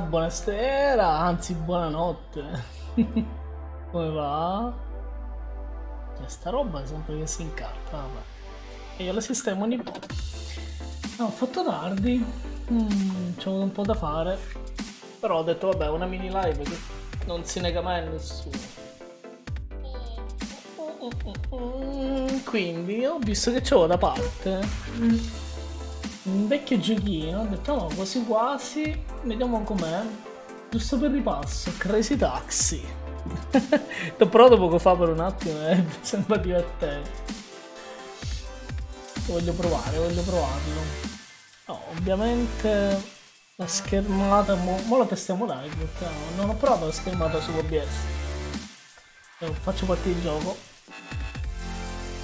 buonasera, anzi buonanotte. Come va? Cioè, sta roba è sempre che si incarta. E io la sistemo ogni po'. No, ho fatto tardi, mm, c'ho un po' da fare. Però ho detto, vabbè, una mini live che non si nega mai a nessuno. Mm, Quindi ho visto che c'avevo da parte un vecchio giochino, ho detto no, quasi quasi, vediamo com'è. Giusto per ripasso, Crazy Taxi. L'ho provato poco fa per un attimo e mi sembra divertente. Voglio provare, voglio provarlo. No, ovviamente la schermata, mo, mo la testiamo live, non ho provato la schermata su OBS. Eh, Faccio partire il gioco.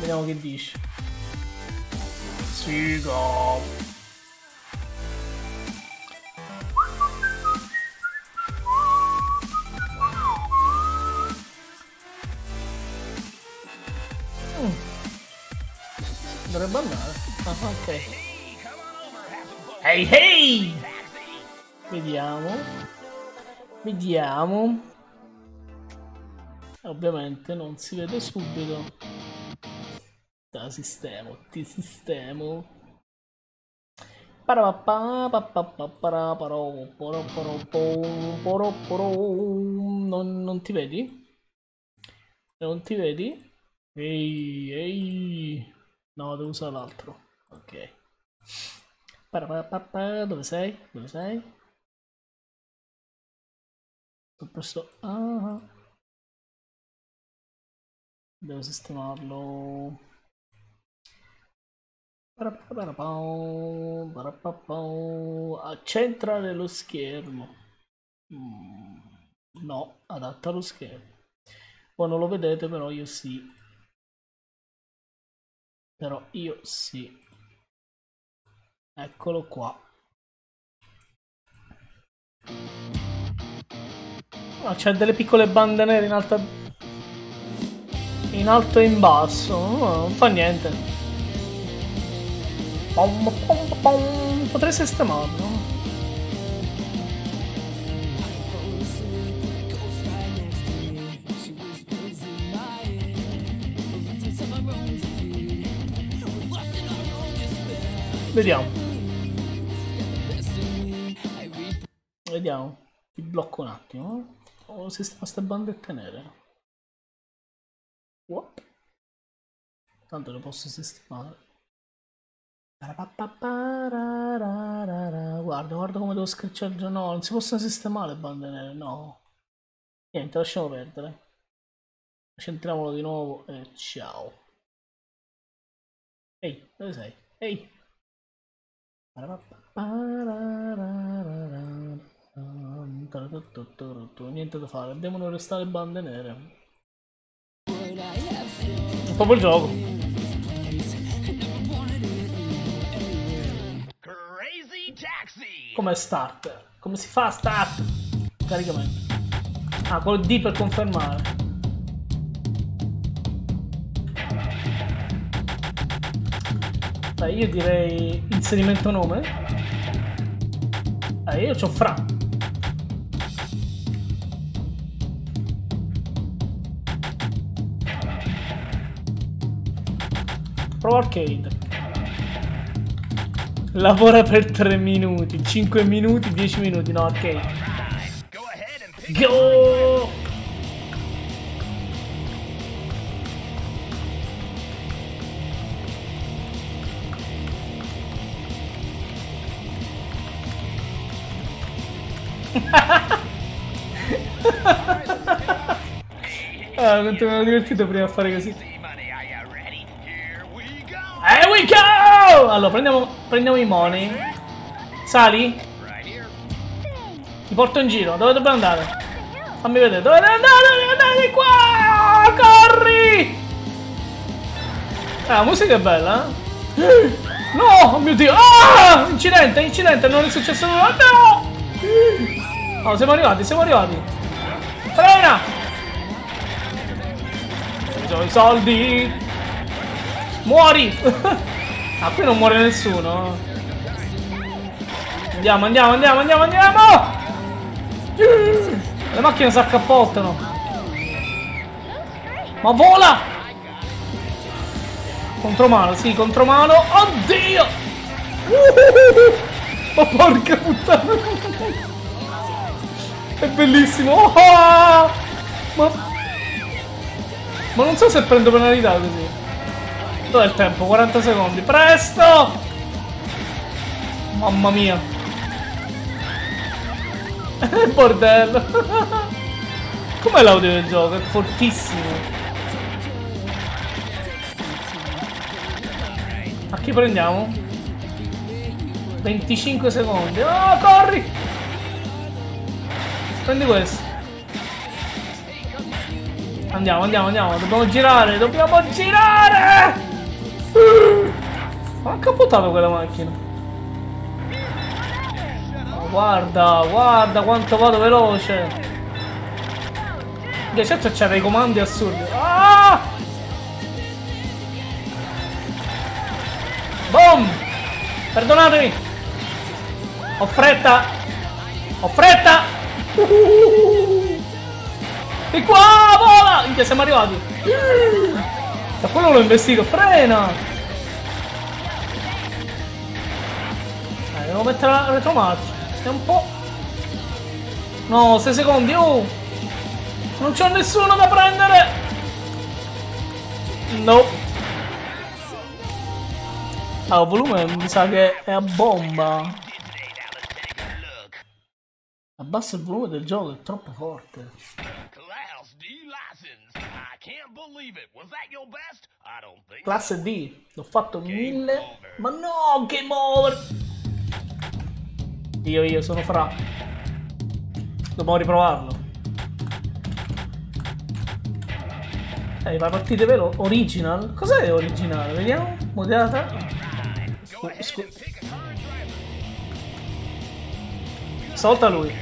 Vediamo che dice. Sigo. Dovrebbe andare. Ah, ok. Hey hey! Vediamo. Vediamo. Ovviamente non si vede subito. Da sistemo, ti sistemo. Non, non ti vedi? Non ti vedi? Ehi, ehi. No, devo usare l'altro. Ok. Dove sei? Dove sei? Ho preso... Ah. Devo sistemarlo. Accentrare lo schermo. Mm, no, adatta lo schermo. Voi non lo vedete, però io sì. Però io sì. Eccolo qua. Ah, c'è delle piccole bande nere in alto in alto e in basso. Oh, non fa niente. Potrei sistemarlo. Vediamo. Vediamo. Ti blocco un attimo. Oh, sistema queste bandette nere. What? Tanto le posso sistemare. Guarda, guarda come devo scricciare. No, non si possono sistemare le bande nere, no. Niente, lasciamo perdere. Centriamolo di nuovo e ciao. Ehi, dove sei? Ehi! Niente da fare, devono restare bande nere. È proprio il gioco. Come start? Come si fa a start? Caricamento. Ah, quello D per confermare. Dai, io direi inserimento nome. Eh, io c'ho Fra. Pro Arcade. Lavora per 3 minuti, 5 minuti, 10 minuti, no arcade. Go! Ah, quanto mi ero divertito prima a fare così. Here we go! Allora, prendiamo, prendiamo i money. Sali? Ti porto in giro. Dove dobbiamo andare? Fammi vedere. Dove devi andare? Devi andare di qua! Corri! Ah, la musica è bella, eh? No! Oh mio Dio! Ah! Incidente, incidente, non è successo nulla. No! Oh, siamo arrivati, siamo arrivati. Frena! Ho i soldi! Muori! ah, qui non muore nessuno. Andiamo, andiamo, andiamo, andiamo, andiamo! Le macchine si accappottano. Ma vola! Contromano, sì, contromano. Oddio! Ma porca puttana! È bellissimo! Oh! Ma... Ma non so se prendo penalità così. Dov'è il tempo? 40 secondi. Presto! Mamma mia. Bordello. Com'è l'audio del gioco? È fortissimo. A chi prendiamo? 25 secondi. Oh, corri! Prendi questo. Andiamo, andiamo, andiamo. Dobbiamo girare, dobbiamo girare! Ma ha quella macchina. Oh, guarda, guarda quanto vado veloce. Che certo c'ha dei comandi assurdi. Ah! Boom! Perdonatemi! Ho fretta! Ho fretta! Di qua! Vola! Minchia, siamo arrivati! Da quello l'ho investito! Frena! Dai, devo mettere la retromarcia. È un po'... No, 6 secondi! Oh! Non c'ho nessuno da prendere! No! Ah, il volume mi sa che è a bomba. Abbassa il volume del gioco, è troppo forte. Classe D, l'ho fatto mille. Ma no, game over! Io, io, sono fra. Dobbiamo riprovarlo. Eh, la partita vero? Original? Cos'è originale? Vediamo. Ahead scu- and pick a car and drive it. Stavolta lui.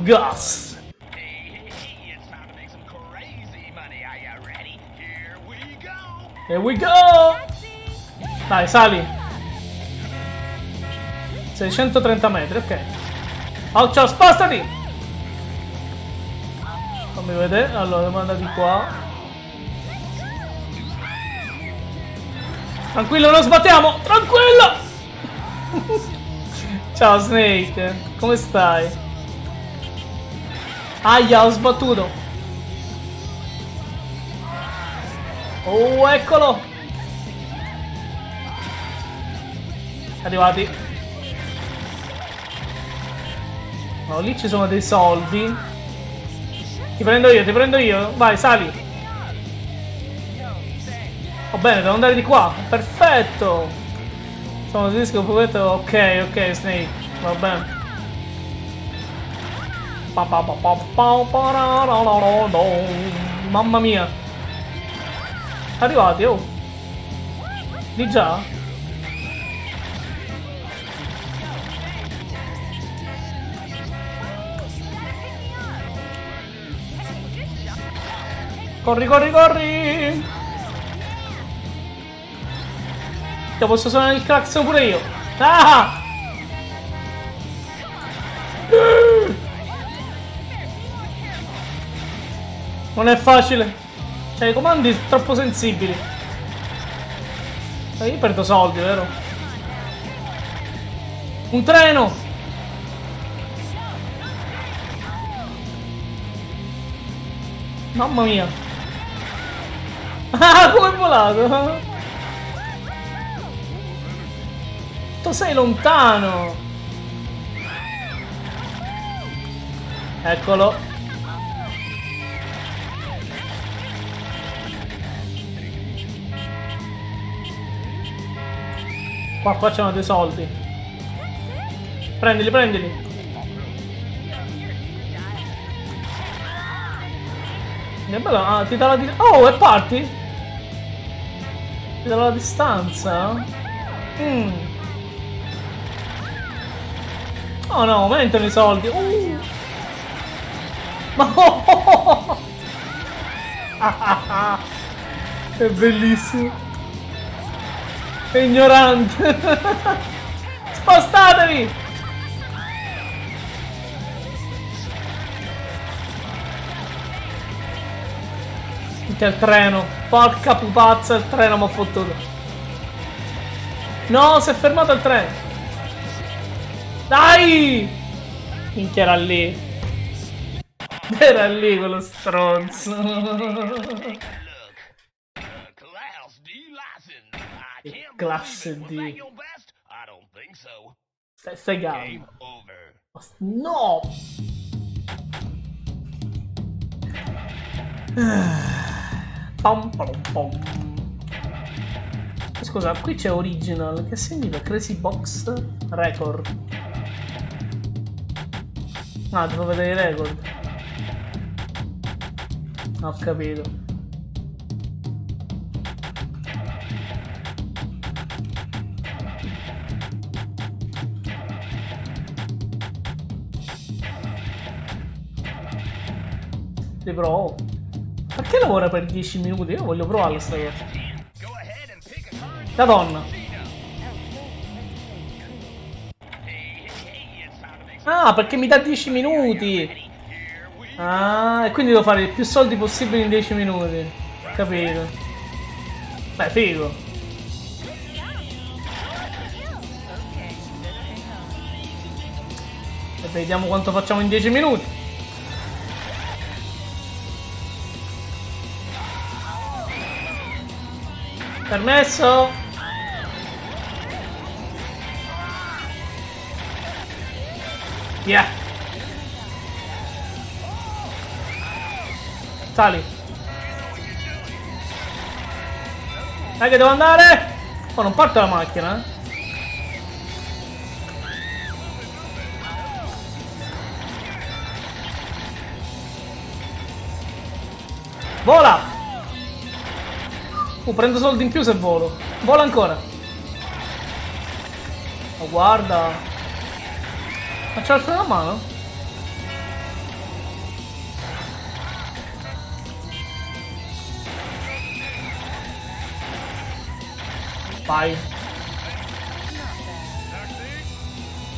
Gas! Here we go! Dai, sali. 630 metri, ok. Oh, ciao, spostati! Fammi vedere. Allora, devo andare di qua. Tranquillo, non sbattiamo! Tranquillo! ciao, Snake. Come stai? Aia, ho sbattuto. Oh, eccolo! Arrivati. No, lì ci sono dei soldi. Ti prendo io, ti prendo io. Vai, sali. Va bene, devo andare di qua. Perfetto. Sono un disco povetto. Ok, ok, Snake. Va bene. Mamma mia. Arrivati, oh. Di già? Corri, corri, corri! Io posso suonare il clacson pure io. Ah! Non è facile. Cioè, i comandi troppo sensibili. Eh, io perdo soldi, vero? Un treno! Mamma mia! Ah, come è volato? Tu sei lontano! Eccolo! Qua, qua c'erano dei soldi. Prendili, prendili. Che bello, ah, ti dà la distanza. Oh, è parti? Ti dà la distanza? Mm. Oh no, aumentano i soldi. Uh. Ma oh! È bellissimo. Ignorante. Spostatevi! Minchia il treno. Porca pupazza, il treno mi ha fottuto. No, si è fermato il treno. Dai! Minchia era lì. Era lì quello stronzo. Look. Uh, class D license. I Che can't classe D? Stai, stai calmo. No! Pom pom pom. Scusa, qui c'è original. Che significa Crazy Box Record? Ah, devo vedere i record. Ho capito. Riprovo. Perché lavora per 10 minuti? Io voglio provarlo sta cosa. La donna. Ah, perché mi dà 10 minuti. Ah, e quindi devo fare più soldi possibili in 10 minuti. Capito. Beh, figo. E vediamo quanto facciamo in 10 minuti. Permesso? Yeah. Sali. Dai che devo andare? Oh, non parte la macchina. Eh. Vola! Uh, prendo soldi in più se volo. Vola ancora. Oh, guarda. Ma c'è il freno a mano? Vai.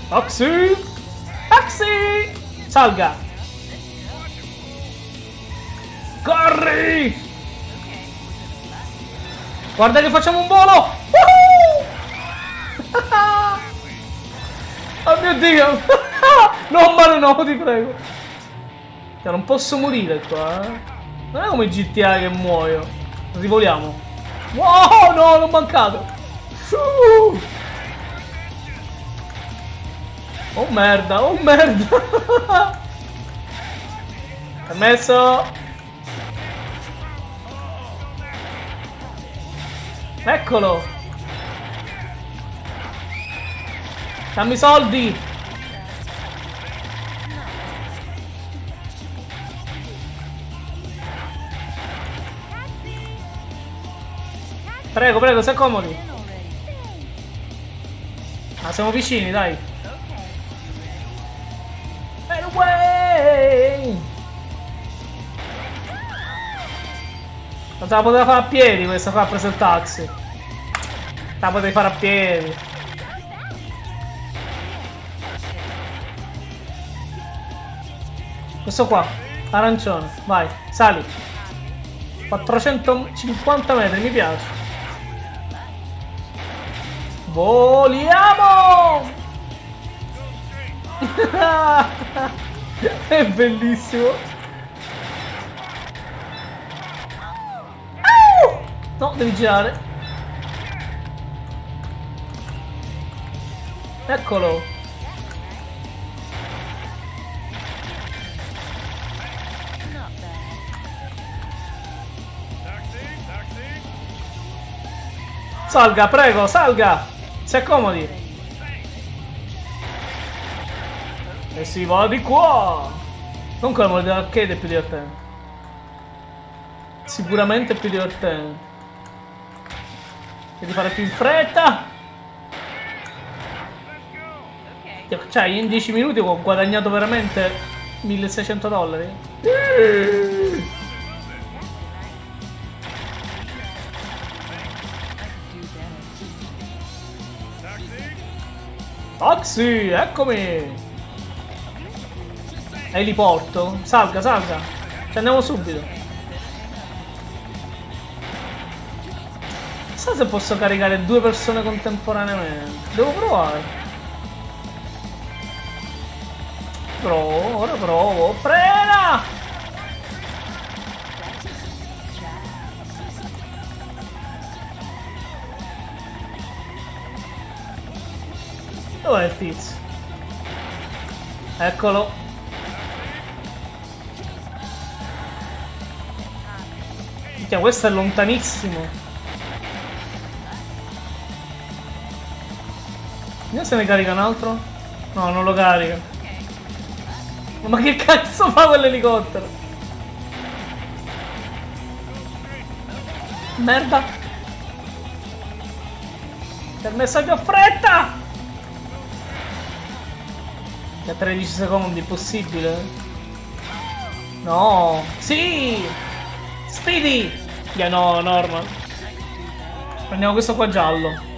Taxi! Taxi! Salga! Corri! Guarda che facciamo un volo! Oh mio dio! no, male no, ti prego! Cioè, non posso morire qua, eh? Non è come GTA che muoio. Rivoliamo. Wow, no, l'ho mancato! Oh merda, oh merda! Permesso! Eccolo! Dammi i soldi! Prego, prego, si accomodi. Ah, siamo vicini, dai. Away! Non te la poteva fare a piedi questa qua taxi. Te la potevi fare a piedi. Questo qua, arancione, vai, sali. 450 metri, mi piace. Voliamo! È bellissimo. No, devi girare. Eccolo. Salga, prego, salga. Si accomodi. E si va di qua. Comunque la mole dell'arcade è più divertente. Sicuramente più divertente. Devi fare più in fretta. Cioè, in 10 minuti ho guadagnato veramente 1600 dollari. Taxi, eccomi! Eliporto. Salga, salga. Ci andiamo subito. Chissà se posso caricare due persone contemporaneamente. Devo provare. Provo, ora provo. Frena! Dov'è il tizio? Eccolo. Minchia, questo è lontanissimo. Vediamo se ne carica un altro. No, non lo carica. Ma che cazzo fa quell'elicottero? Merda. Per messaggio a fretta! Da 13 secondi, possibile? No! Sì! Speedy! Yeah, no, normal. Prendiamo questo qua giallo.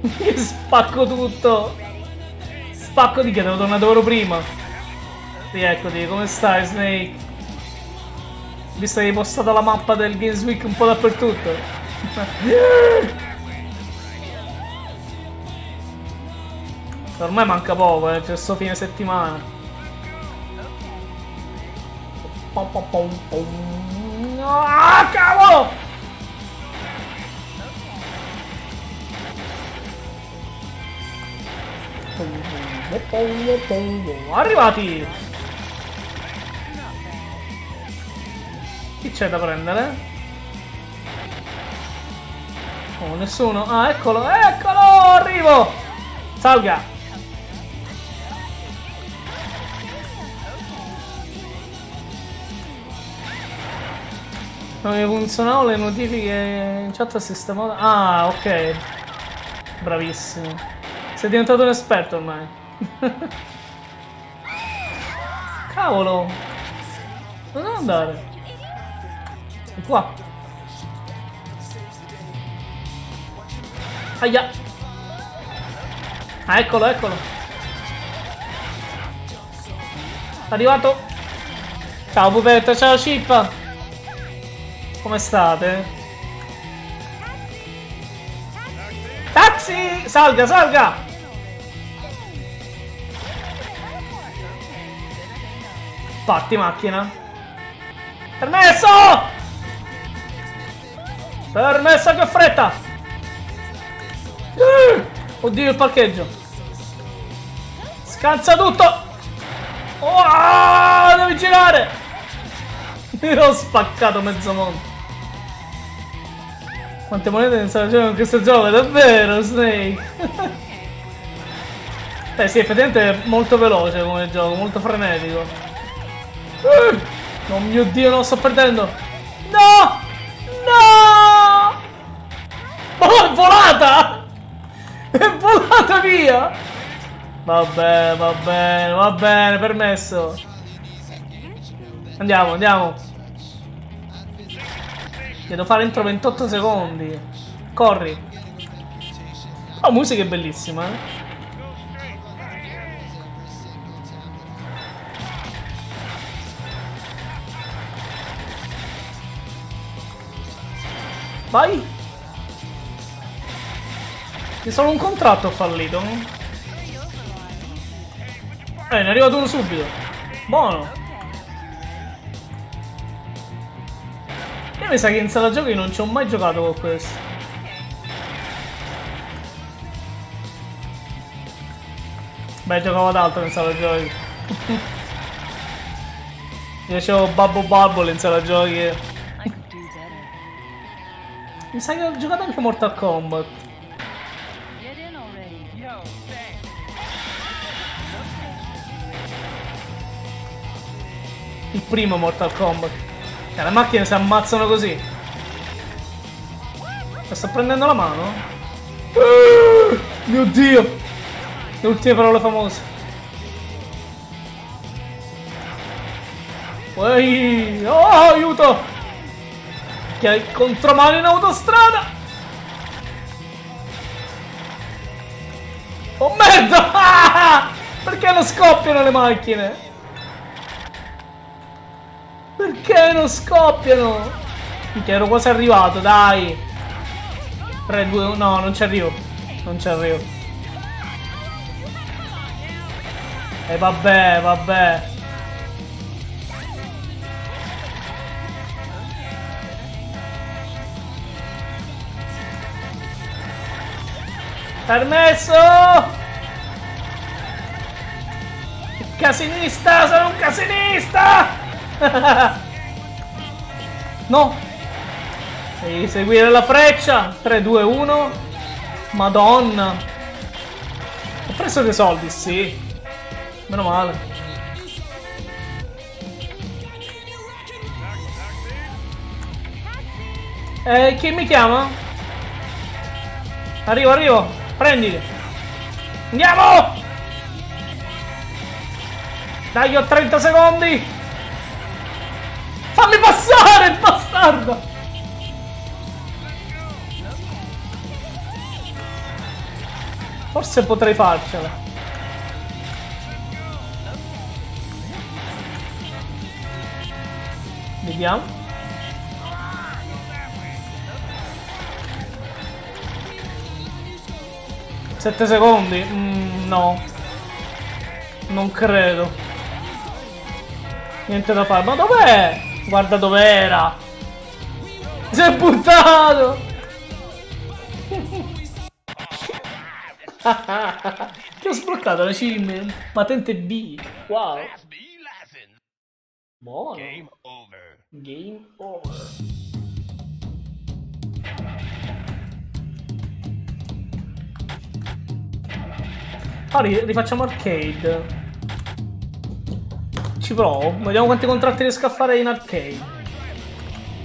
Spacco tutto! Spacco di che devo tornare dove ero prima. Rieccoti, come stai Snake? Visto che hai postato la mappa del Games Week un po' dappertutto. Ormai manca poco, eh, c'è sto fine settimana. Ah, cavolo! Arrivati! Chi c'è da prendere? Oh, nessuno. Ah, eccolo, eccolo! Arrivo! Salga! Non mi funzionavano le notifiche in chat a sistema. Ah, ok. Bravissimo. Sei diventato un esperto ormai. Cavolo! Devo andare? Di qua. Aia! Ah, eccolo, eccolo. Arrivato. Ciao pupetta, ciao Cippa. Come state? Taxi! Salga, salga! Patti macchina. Permesso! Permesso che fretta! Uh! Oddio il parcheggio. Scansa tutto! Oh, devi girare! Io ho spaccato mezzo mondo. Quante monete ne sta giocando in questo gioco? Davvero, Snake? Beh sì, effettivamente è molto veloce come gioco, molto frenetico. Oh mio dio, non sto perdendo! No! No! Oh, è volata! È volata via! Va bene, va bene, va bene, permesso. Andiamo, andiamo. Devo fare entro 28 secondi. Corri. Oh, musica è bellissima, eh. Vai! Che solo un contratto fallito. Eh, ne è arrivato uno subito. Buono. mi sa che in sala giochi non ci ho mai giocato con questo. Beh, giocavo ad altro in sala giochi. Io facevo Babbo Bubble in sala giochi. Mi sa che ho giocato anche Mortal Kombat. Il primo Mortal Kombat. Cioè, le macchine si ammazzano così. Ma sto prendendo la mano? Uh, mio dio! Le ultime parole famose. Uai! Oh, aiuto! Che hai contromano in autostrada! Oh merda! Perché non scoppiano le macchine? Perché non scoppiano? Minchia, ero quasi arrivato, dai. 3, 2, 1, no, non ci arrivo. Non ci arrivo. E vabbè, vabbè. Permesso! Casinista, sono un casinista! no! Devi seguire la freccia. 3, 2, 1. Madonna. Ho preso dei soldi, sì. Meno male. Eh, chi mi chiama? Arrivo, arrivo. Prendili. Andiamo! Dai, ho 30 secondi! Fammi passare, bastardo! Forse potrei farcela. Vediamo. Sette secondi? Mm, no. Non credo. Niente da fare. Ma dov'è? Guarda dov'era. Si è buttato. Ti ho sbloccato la cim patente B. Wow. Buono. Game over. Game over. Ri- rifacciamo arcade. Ci provo. Vediamo quanti contratti riesco a fare in arcade.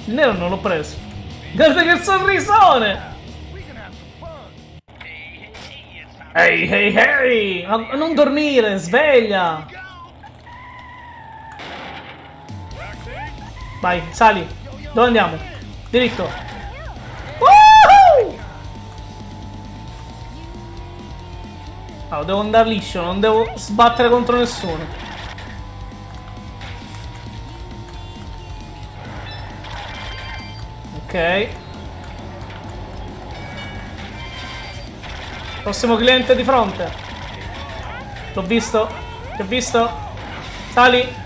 Il nero non l'ho preso. Guarda che sorrisone! Hey, hey, Ehi, ehi, ehi! Non dormire, sveglia! Vai, sali. Dove andiamo? Diritto. Allora, devo andare liscio, non devo sbattere contro nessuno. Ok. Prossimo cliente di fronte. L'ho visto. Ti ho visto. Sali.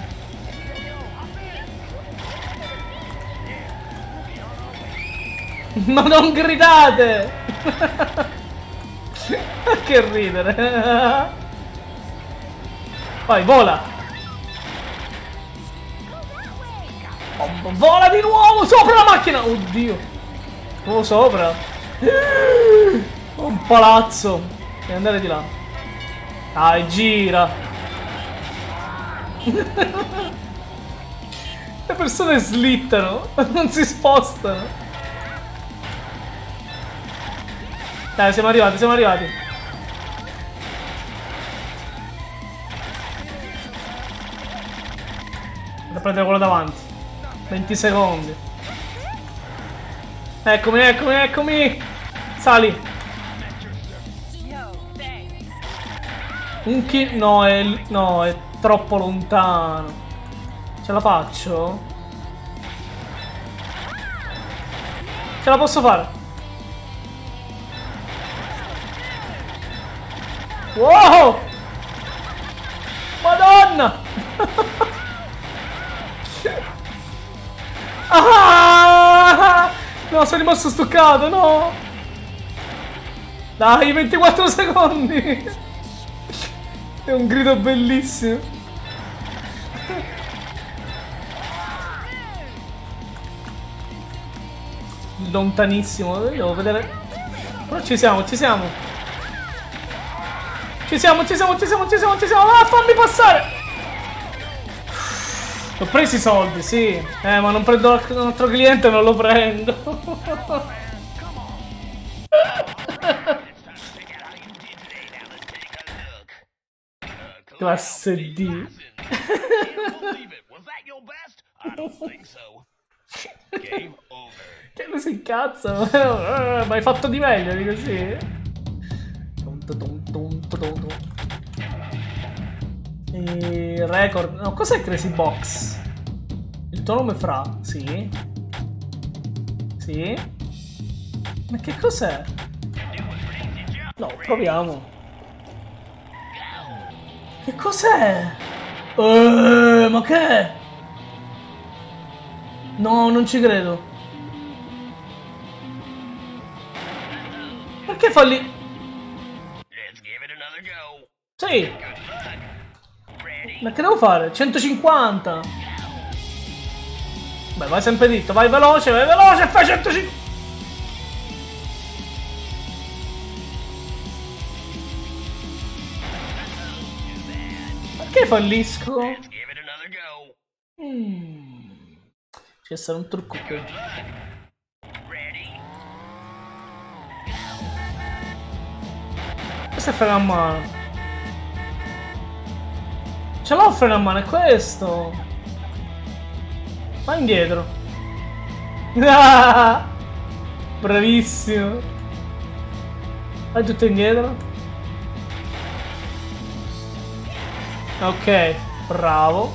Ma non gridate! che ridere! Vai, vola! Vola di nuovo! Sopra la macchina! Oddio! Oh, sopra! Un palazzo! Devi andare di là. Dai, gira! Le persone slittano, non si spostano. Dai, siamo arrivati, siamo arrivati. Devo prendere quello davanti. 20 secondi. Eccomi, eccomi, eccomi. Sali. Un kill... No, è... No, è troppo lontano. Ce la faccio? Ce la posso fare. Wow! Madonna! ah! No, sono rimasto stoccato, no! Dai, 24 secondi! È un grido bellissimo. Lontanissimo, devo vedere. Però ci siamo, ci siamo. Ci siamo, ci siamo, ci siamo, ci siamo, ci siamo. Ah, fammi passare! Ho preso i soldi, sì. Eh, ma non prendo un altro cliente, non lo prendo. Classe D. Che lui si incazza. Ma hai fatto di meglio di così. Tum. E record. No, cos'è Crazy Box? Il tuo nome fra? Sì. Sì. Ma che cos'è? No, proviamo. Che cos'è? Eh, ma che? No, non ci credo. Perché falli... Sì, ma che devo fare? 150. Beh, vai sempre dritto, vai veloce, vai veloce, fai 150. Perché fallisco? Mm. C'è stato un trucco qui. Questo è freno a mano. Ce l'ho freno a mano, è questo. Vai indietro. Ah! Bravissimo. Vai tutto indietro. Ok, bravo.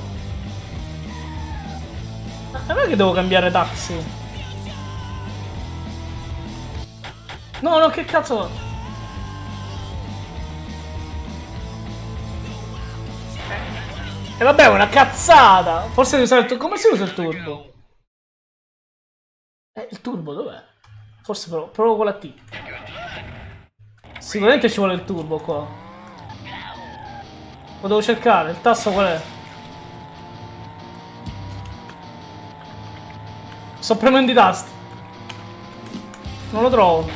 Ma non è che devo cambiare taxi. No, no, che cazzo... E vabbè, una cazzata! Forse devi usare il turbo. Come si usa il turbo? Eh, il turbo dov'è? Forse provo, provo con la T. Sicuramente ci vuole il turbo qua. Lo devo cercare, il tasto qual è? Sto premendo i tasti. Non lo trovo.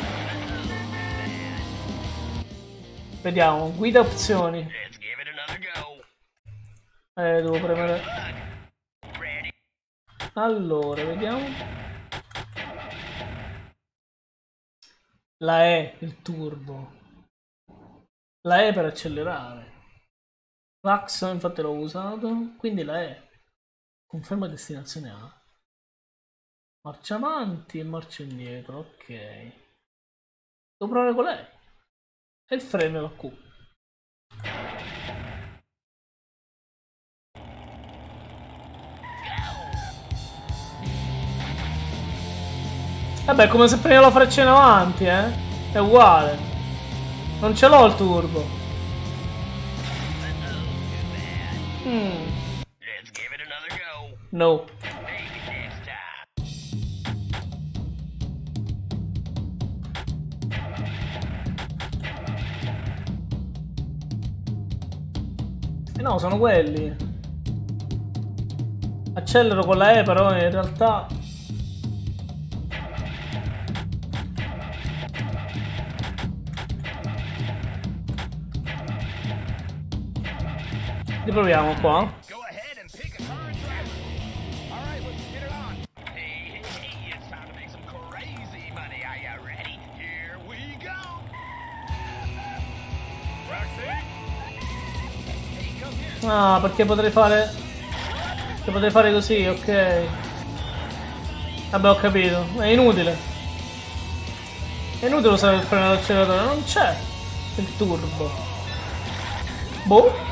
Vediamo, guida opzioni. Let's give it another go. Eh, devo premere. Allora, vediamo. La E, il turbo. La E per accelerare. Vax, infatti l'ho usato. Quindi la E. Conferma destinazione A. Marcia avanti e marcia indietro, ok. Devo provare con lei. E il freno la Q. Vabbè, come se premi la freccia in avanti, eh. È uguale. Non ce l'ho il turbo. Go. no. Eh no, sono quelli. Accelero con la E, però in realtà... come here. Ah, perché potrei fare... Perché potrei fare così, ok. Vabbè, ho capito. È inutile. È inutile usare il freno d'acceleratore, non c'è il turbo. Boh.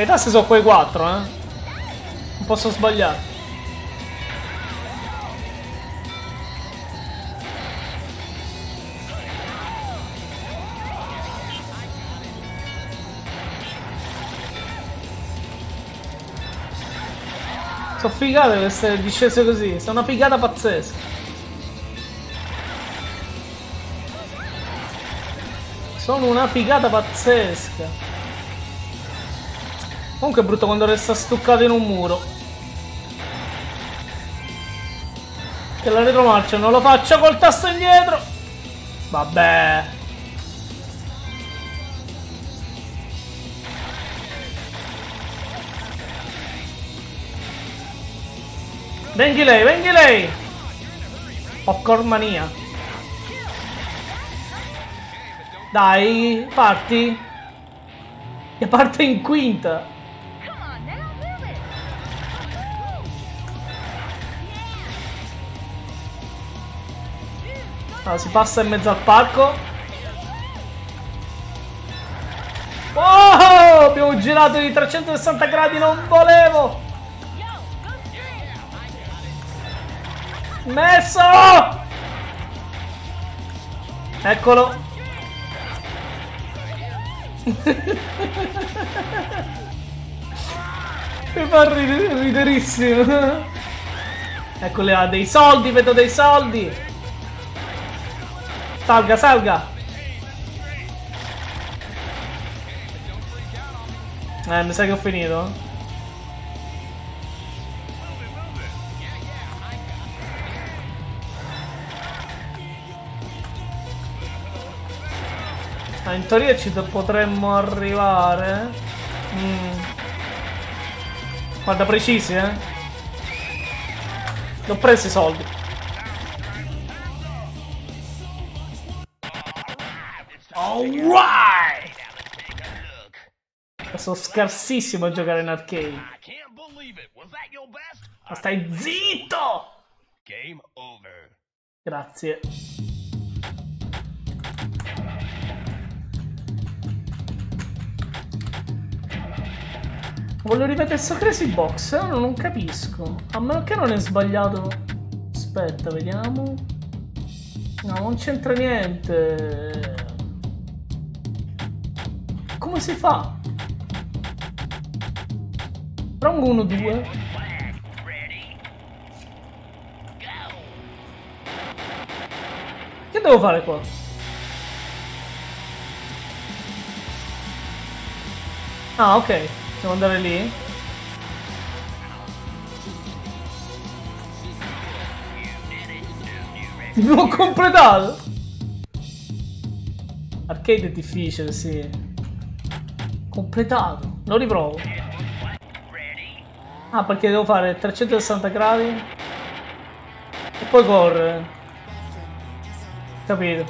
E i sono quei quattro, eh. Non posso sbagliare. Sono figate queste discese così, sono una figata pazzesca. Sono una figata pazzesca. Comunque è brutto quando resta stuccato in un muro. Che la retromarcia non lo faccio col tasto indietro. Vabbè. Venghi lei, venghi lei! Popcorn mania. Dai, parti. E parte in quinta. Allora, si passa in mezzo al parco. Wow! Abbiamo girato di 360 gradi, non volevo! Messo! Eccolo! Mi fa rid- riderissimo. Eccole ha dei soldi, vedo dei soldi. Salga, salga. Eh, mi sa che ho finito. Ah, in teoria ci potremmo arrivare. Mm. Guarda, precisi, eh. L'ho presi i soldi. Alright! Sono scarsissimo a giocare in arcade. Ma stai zitto! Game over. Grazie. Voglio ripetere sto Crazy Box, eh? non capisco. A meno che non è sbagliato. Aspetta, vediamo. No, non c'entra niente come si fa? Rango 1, 2. Che devo fare qua? Ah, ok. Devo andare lì. Non completato! Arcade è difficile, sì. Completato. Lo riprovo. Ah, perché devo fare 360 gradi. E poi correre. Capito.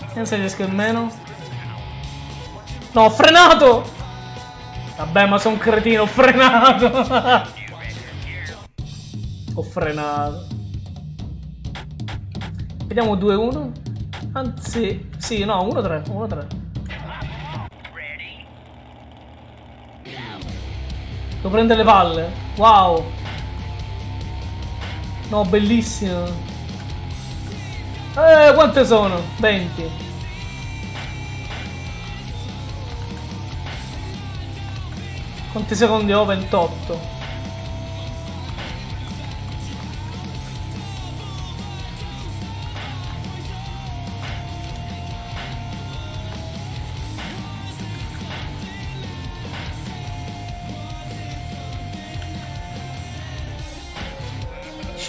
Vediamo se riesco in meno. No, ho frenato! Vabbè, ma sono un cretino, ho frenato! ho frenato. Vediamo 2-1. Anzi, sì, no, 1-3, 1-3. Devo prendere le palle. Wow. No, bellissimo. Eh, quante sono? 20. Quanti secondi ho? 28.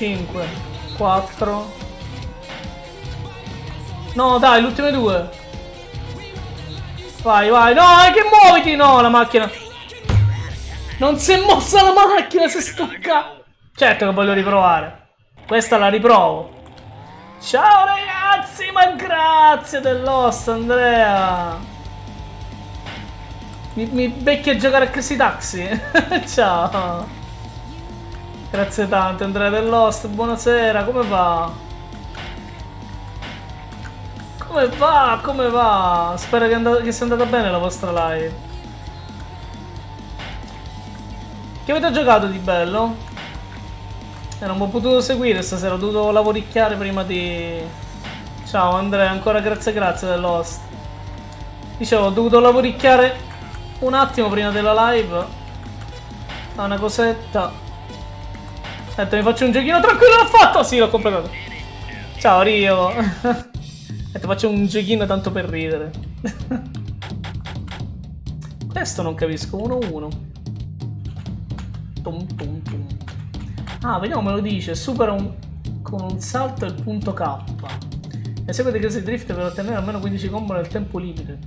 Cinque, quattro. No, dai, le ultime due. Vai, vai. No, è che muoviti! No, la macchina. Non si è mossa la macchina, si è. Certo che voglio riprovare. Questa la riprovo. Ciao ragazzi, ma grazie dell'host Andrea. Mi, mi becchi a giocare a Crazy Taxi? Ciao. Grazie tante Andrea dell'host, buonasera, come va? Come va? Come va? Spero che, and- che sia andata bene la vostra live. Che avete giocato di bello? E non ho potuto seguire stasera, ho dovuto lavoricchiare prima di... Ciao Andrea, ancora grazie grazie dell'host. Dicevo, ho dovuto lavoricchiare un attimo prima della live. Una cosetta. Aspetta, mi faccio un giochino tranquillo, l'ho fatto! Sì, l'ho completato. Ciao Rio. Aspetta, faccio un giochino tanto per ridere. Questo non capisco, 1-1. Tum, tum, tum. Ah, vediamo me lo dice. Supera un, con un salto il punto K. Esegue dei crazy drift per ottenere almeno 15 combo nel tempo limite.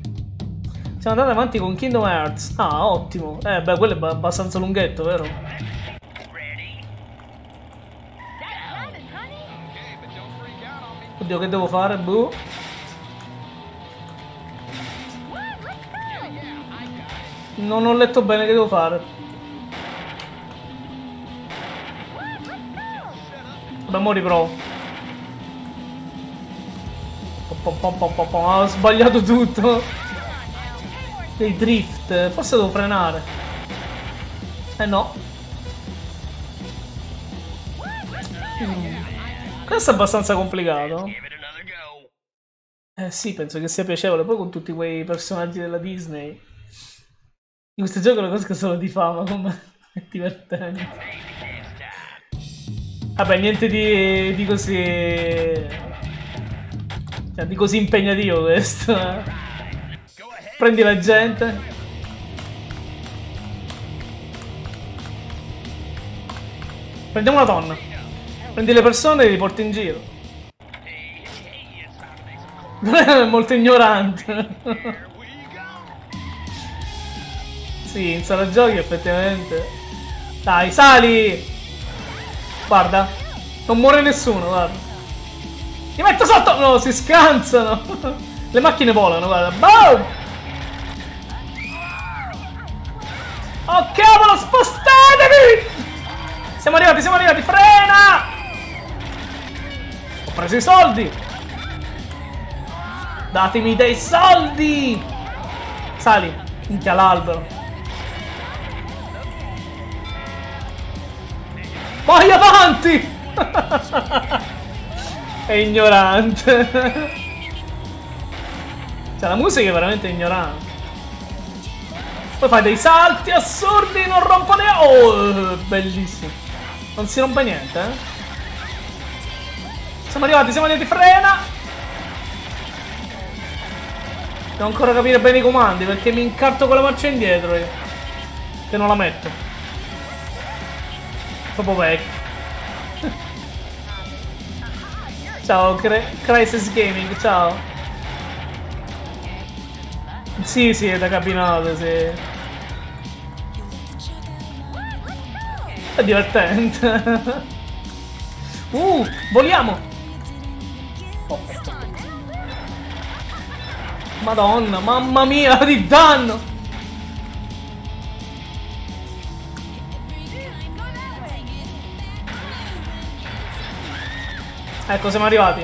Siamo andati avanti con Kingdom Hearts. Ah, ottimo. Eh, beh, quello è ba- abbastanza lunghetto, vero? Oddio, che devo fare? Boh. Non ho letto bene che devo fare. Vabbè, mo riprovo. Ah, Ho sbagliato tutto. Dei drift. Forse devo frenare. Eh no. Mm. Questo è abbastanza complicato. Eh sì, penso che sia piacevole. Poi con tutti quei personaggi della Disney. In questo gioco le cose che sono di fama, come è divertente. Vabbè, niente di, di così. Cioè, di così impegnativo questo. eh. Prendi la gente. Prendiamo una donna. Prendi le persone e li porti in giro. Non è molto ignorante. Sì, in sala giochi effettivamente. Dai, sali! Guarda, non muore nessuno, guarda. Ti metto sotto! No, si scansano! Le macchine volano, guarda. Boom! Oh cavolo, spostatevi! Siamo arrivati, siamo arrivati, frena! Preso i soldi! Datemi dei soldi! Sali, minchia l'albero. Vai avanti! è ignorante. cioè, la musica è veramente ignorante. Poi fai dei salti assurdi, non rompo neanche. Oh, bellissimo. Non si rompe niente, eh. Siamo arrivati, siamo arrivati, frena! Devo ancora capire bene i comandi perché mi incarto con la marcia indietro io. Che non la metto. Proprio vecchio. ciao, Cre- Crisis Gaming, ciao. Sì, sì, è da cabinato, sì. È divertente. uh, voliamo! Madonna, mamma mia, di danno! Ecco, siamo arrivati.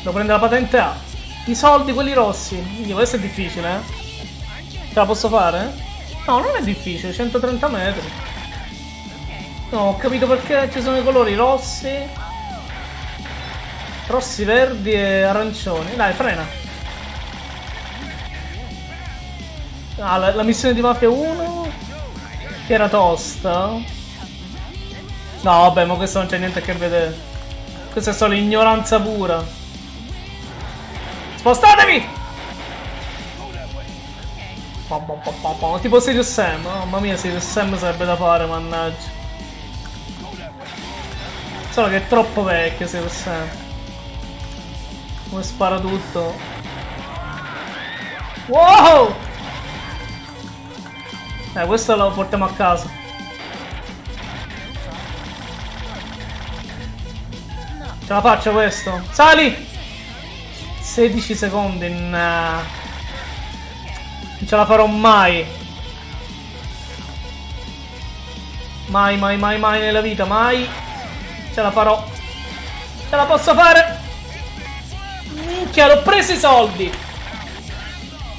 Devo prendere la patente A. I soldi, quelli rossi. Questo è difficile, eh? Ce la posso fare? No, non è difficile, 130 metri. No, ho capito perché ci sono i colori rossi. Rossi, verdi e arancioni. Dai, frena. Ah, la, la missione di Mafia 1 che era tosta. No, vabbè, ma questo non c'è niente a che vedere. Questa è solo ignoranza pura. Spostatevi! Tipo Sirius Sam. Mamma mia, Sirius Sam sarebbe da fare, mannaggia. Solo che è troppo vecchio Sirius Sam. Come spara tutto. Wow! Eh, questo lo portiamo a casa. Ce la faccio questo. Sali! 16 secondi. Nah. Non ce la farò mai. Mai, mai, mai, mai nella vita. Mai. Ce la farò. Ce la posso fare. Minchia, l'ho preso i soldi.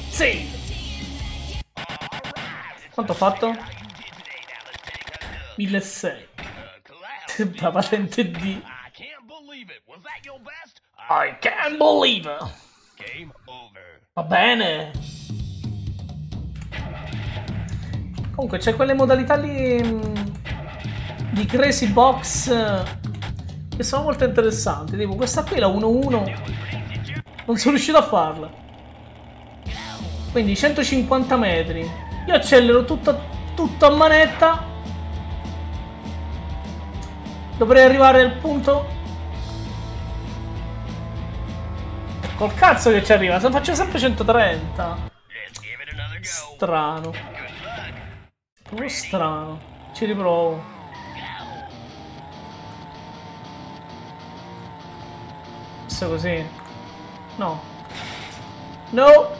Sì. Quanto ho fatto? 1600. La patente D. I can't believe it. Va bene. Comunque c'è quelle modalità lì mh, di Crazy Box eh, che sono molto interessanti. Tipo questa qui, la 1-1, non sono riuscito a farla. Quindi 150 metri. Io accelero tutto, tutto a manetta. Dovrei arrivare al punto Col cazzo che ci arriva, se faccio sempre 130. Let's give it another go. Strano. Luck. Proprio strano. Ci riprovo. Così. No. No.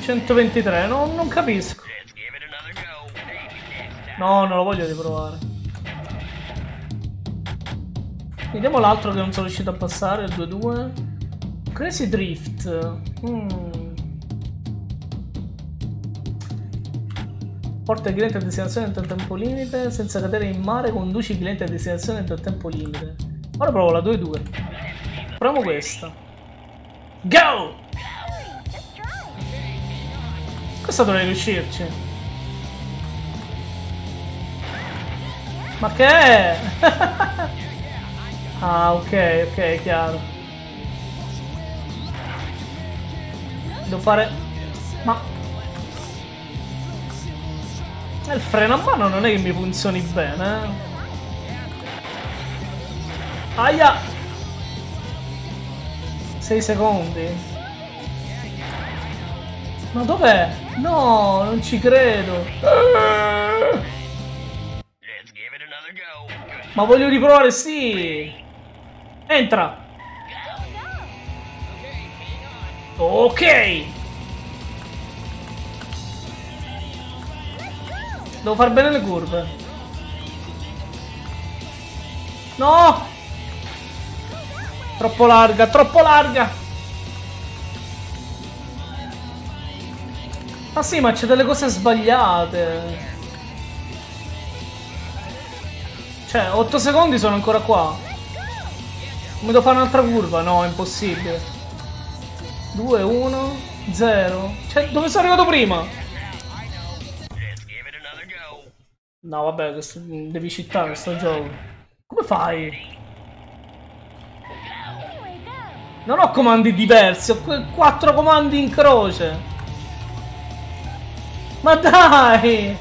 123, no, non capisco. No, non lo voglio riprovare. Vediamo l'altro che non sono riuscito a passare, il 2-2. Crazy Drift. Mm. Porta il cliente a destinazione entro tempo limite. Senza cadere in mare, conduci il cliente a destinazione entro tempo limite. Ora provo la 2-2. Proviamo questa. Go! Questa dovrei riuscirci. Ma che è? ah, ok, ok, chiaro. Devo fare... Ma... Il freno a mano non è che mi funzioni bene, eh. Aia! 6 secondi. Ma dov'è? No, non ci credo. Ma voglio riprovare, sì. Entra. Ok. Devo far bene le curve. No. Troppo larga, troppo larga. Ma sì, ma c'è delle cose sbagliate. Cioè, 8 secondi sono ancora qua. Come devo fare un'altra curva? No, è impossibile. 2, 1, 0. Cioè, dove sono arrivato prima? No, vabbè, questo- devi cittare questo gioco. Come fai? Anyway, go. Non ho comandi diversi, ho quattro comandi in croce. Ma dai!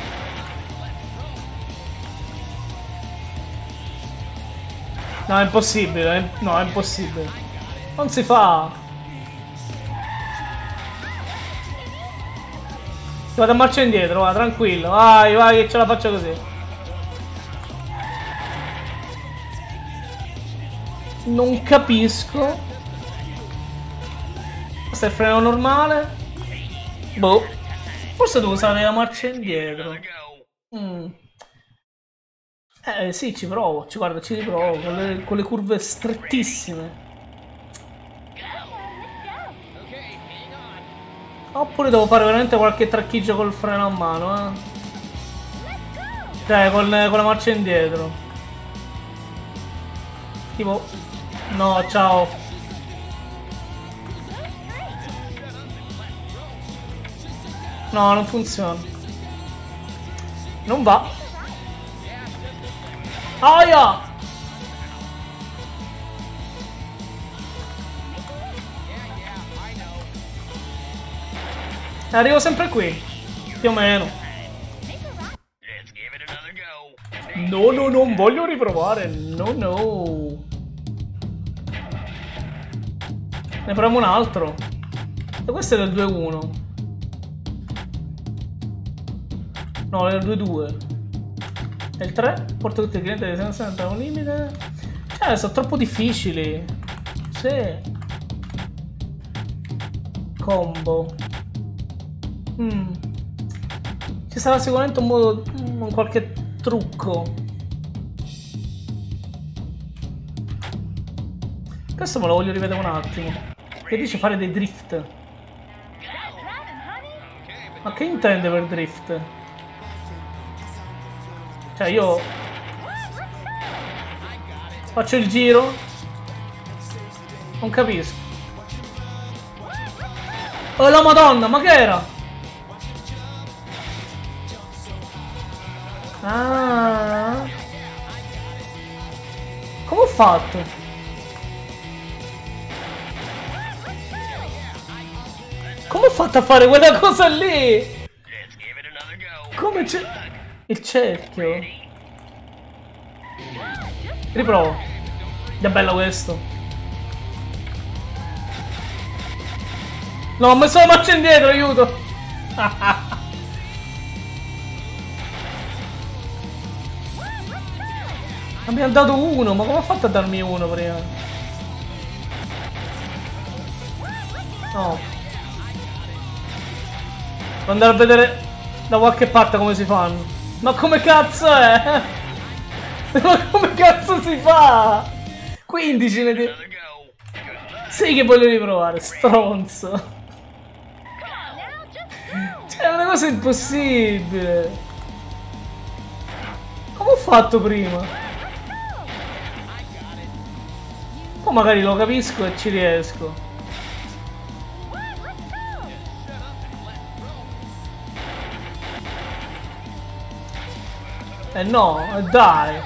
No, è impossibile, no, è impossibile. Non si fa. Vado a marcia indietro, va, tranquillo. Vai, vai, che ce la faccio così. Non capisco. Questo il freno normale. Boh. Forse devo usare la marcia indietro. Mm. Eh sì, ci provo, ci guarda, ci riprovo con le, con le curve strettissime. Oppure devo fare veramente qualche tracchiggio col freno a mano, eh. Cioè, con, con la marcia indietro. Tipo... No, ciao. No, non funziona. Non va. Aia! Arrivo sempre qui. Più o meno. No, no, non voglio riprovare. No, no. Ne proviamo un altro. E questo è del 2-1. No, è del 2-2. E il 3? Porto tutti i clienti di senza entrare un limite. Eh, sono troppo difficili. Sì. Combo. Mm. Ci sarà sicuramente un modo. un qualche trucco. Questo me lo voglio rivedere un attimo. Che dice fare dei drift. Ma che intende per drift? Cioè io faccio il giro? Non capisco. Oh la madonna, ma che era? Ah. Come ho fatto? Come ho fatto a fare quella cosa lì? Come c'è... Il cerchio? Riprovo. È bello questo. No, messo la marcia indietro, aiuto. Abbiamo dato uno, ma come ha fatto a darmi uno prima? No. Devo andare a vedere da qualche parte come si fanno. Ma come cazzo è? Ma come cazzo si fa? 15 ne luck. Sì che voglio riprovare, stronzo. Cioè, è una cosa impossibile. Come ho fatto prima? Poi magari lo capisco e ci riesco. Eh no, dai.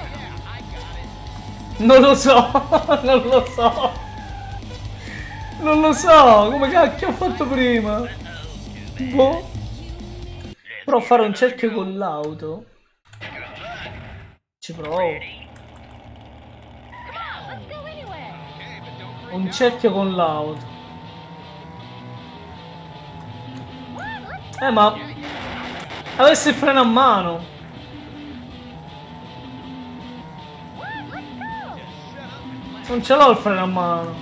Non lo so, non lo so. Non lo so, come cacchio ho fatto prima? Boh. Provo a fare un cerchio con l'auto. Ci provo. Un cerchio con l'auto. Eh ma... Avessi il freno a mano. Non ce l'ho il freno a mano.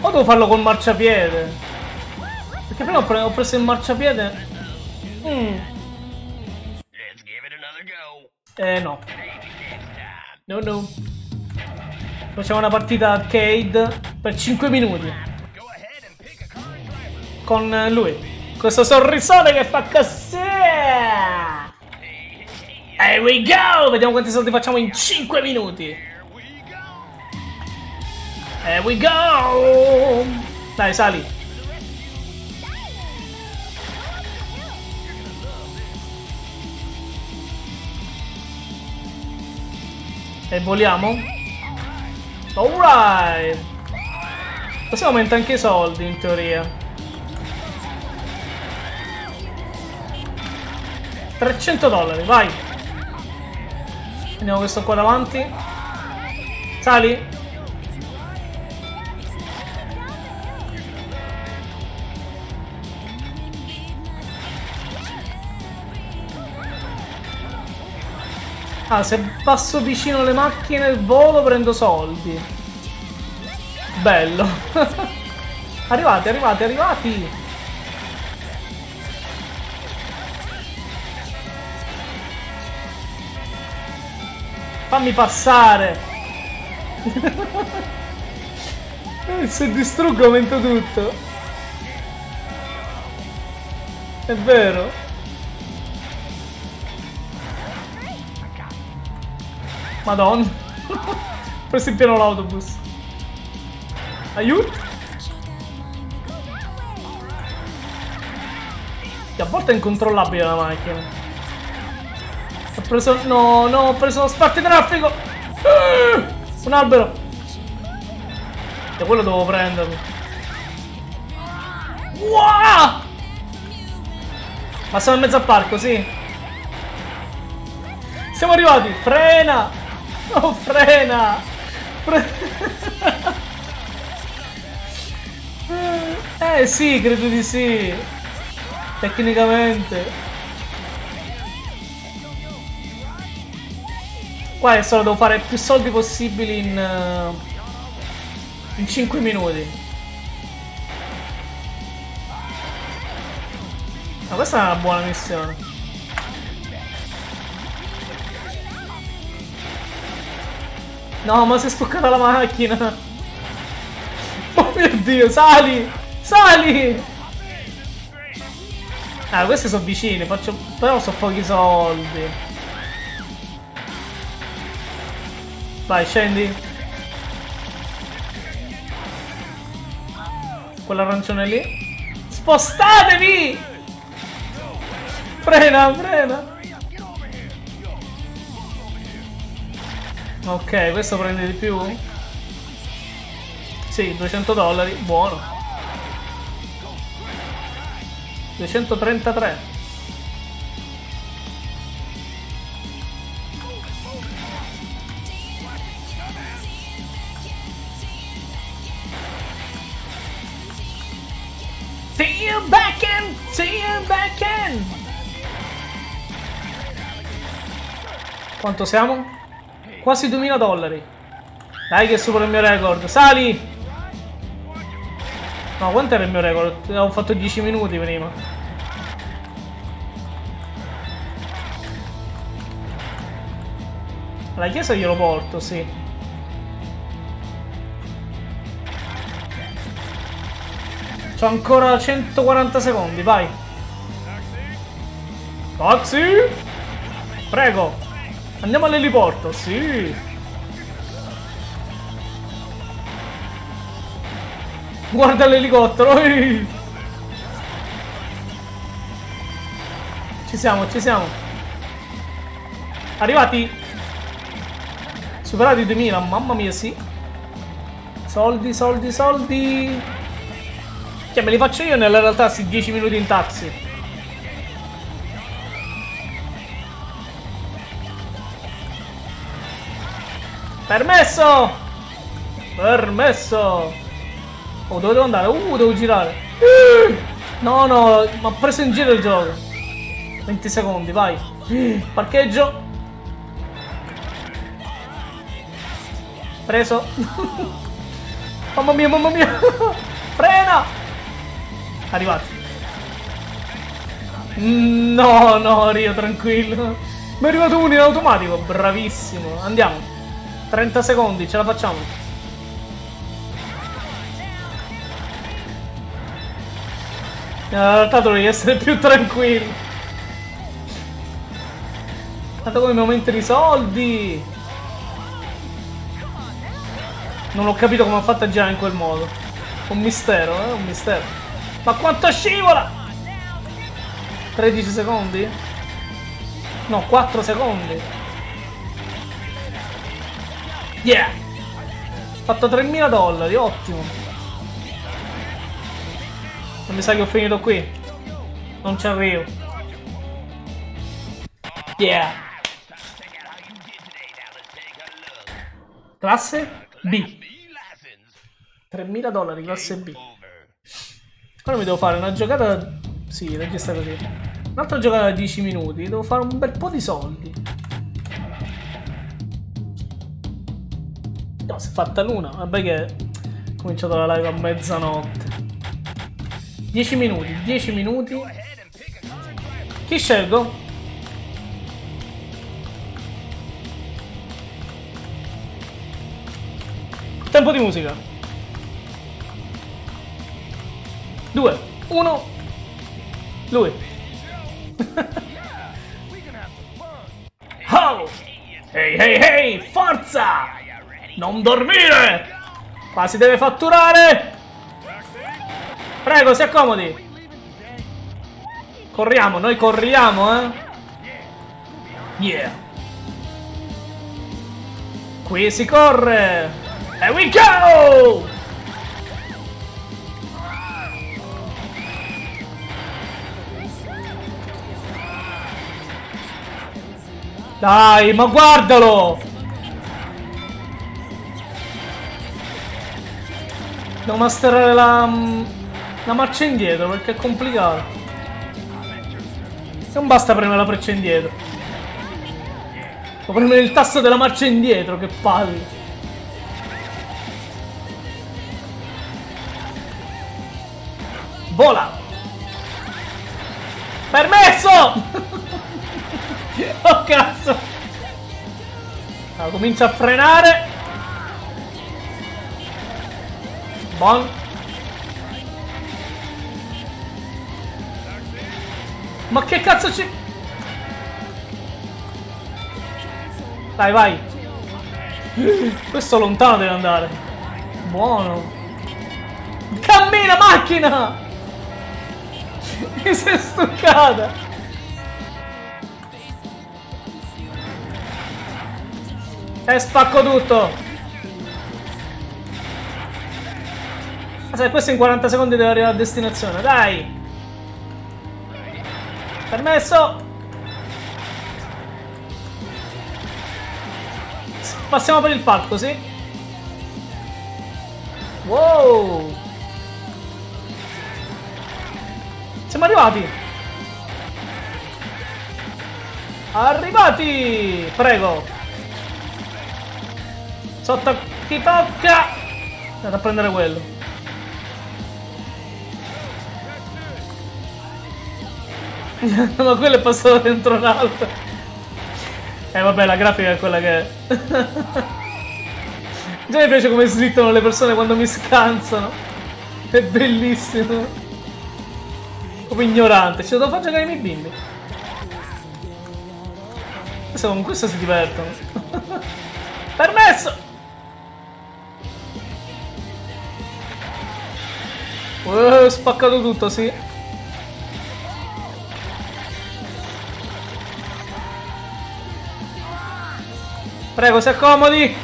O devo farlo col marciapiede? Perché prima ho, pre- ho preso il marciapiede. Mm. Eh no. No no. Facciamo una partita arcade per 5 minuti. Con eh, lui. Questo sorrisone che fa così. Here we go! Vediamo quanti soldi facciamo in 5 minuti. Here we go. Dai, sali. E voliamo? Alright! Così aumenta anche i soldi in teoria. 300 dollari, vai! Prendiamo questo qua davanti. Sali? Ah, se passo vicino alle macchine e volo prendo soldi. Bello. arrivati, arrivati, arrivati. Fammi passare. Eh, se distruggo aumenta tutto. È vero. Madonna. Preso in pieno l'autobus. Aiuto. Che a volte è incontrollabile la macchina. Preso... No, no, ho preso lo spartitraffico. Uh, un albero. E quello devo prenderlo. Wow! Ma siamo in mezzo al parco, sì. Siamo arrivati. Frena. Oh, frena! Fre- eh sì, credo di sì. Tecnicamente. Qua è solo devo fare più soldi possibili in, uh, in 5 minuti. Ma questa è una buona missione. No, ma si è stoccata la macchina. Oh mio dio, sali! Sali! Ah, questi sono vicini, faccio... però sono pochi soldi. Vai, scendi. Quell'arancione lì. Spostatevi! Frena, frena. Ok, questo prende di più? Sì, 200 dollari, buono. 233. You back! See you back in! Quanto siamo? Quasi 2000 dollari. Dai che supero il mio record. Sali! No, quanto era il mio record? Avevo fatto 10 minuti prima. La chiesa glielo porto, sì. C'ho ancora 140 secondi, vai. Taxi! Prego. Andiamo all'eliporto, sì. Guarda l'elicottero. Ci siamo, ci siamo. Arrivati. Superati i 2000, mamma mia, sì. Soldi, soldi, soldi. Cioè, me li faccio io nella realtà, sti 10 minuti in taxi. Permesso! Permesso! Oh, dove devo andare? Uh, devo girare. No, no, mi ha preso in giro il gioco. 20 secondi, vai. Parcheggio. Preso. mamma mia, mamma mia. Frena. Arrivati. No, no, Rio, tranquillo. Mi è arrivato uno in automatico. Bravissimo. Andiamo. 30 secondi, ce la facciamo. In realtà dovrei essere più tranquillo. Guarda come mi aumentano i soldi. Non ho capito come ho fatto a girare in quel modo. Un mistero, eh? Un mistero. Ma quanto scivola! 13 secondi? No, 4 secondi. Yeah! Fatto 3.000 dollari, ottimo. Non mi sa che ho finito qui. Non ci arrivo. Yeah! Classe B. 3.000 dollari, classe B. Ora mi devo fare una giocata... Sì, registra così. Un'altra giocata da 10 minuti. Devo fare un bel po' di soldi. No, si è fatta l'una. Vabbè che ho cominciato la live a mezzanotte. 10 minuti, 10 minuti. Chi scelgo? Tempo di musica. 2, 1. Lui. oh! Ehi, ehi, ehi! Forza! Non dormire! Qua si deve fatturare! Prego, si accomodi! Corriamo, noi corriamo, eh? Yeah! Qui si corre! Here we go! Dai, ma guardalo! Devo masterare la, la marcia indietro perché è complicato. Non basta premere la freccia indietro. Devo premere il tasto della marcia indietro, che palle. Vola! Permesso! oh cazzo! Allora, comincia a frenare. Buon. Ma che cazzo c'è? Dai, vai. Questo lontano deve andare. Buono. Cammina macchina! Mi è stuccata! E spacco tutto! Ma sai, questo in 40 secondi deve arrivare a destinazione, dai! Permesso! Passiamo per il parco, sì? Wow! Siamo arrivati! Arrivati! Prego! Sotto ti tocca! Andate a prendere quello. Ma quello è passato dentro un altro. Eh vabbè, la grafica è quella che è. Già mi piace come slittano le persone quando mi scansano. È bellissimo. Proprio ignorante, lo devo far giocare i miei bimbi. Questo, con questo si divertono. Permesso! Uh, spaccato tutto, sì. Prego, si accomodi.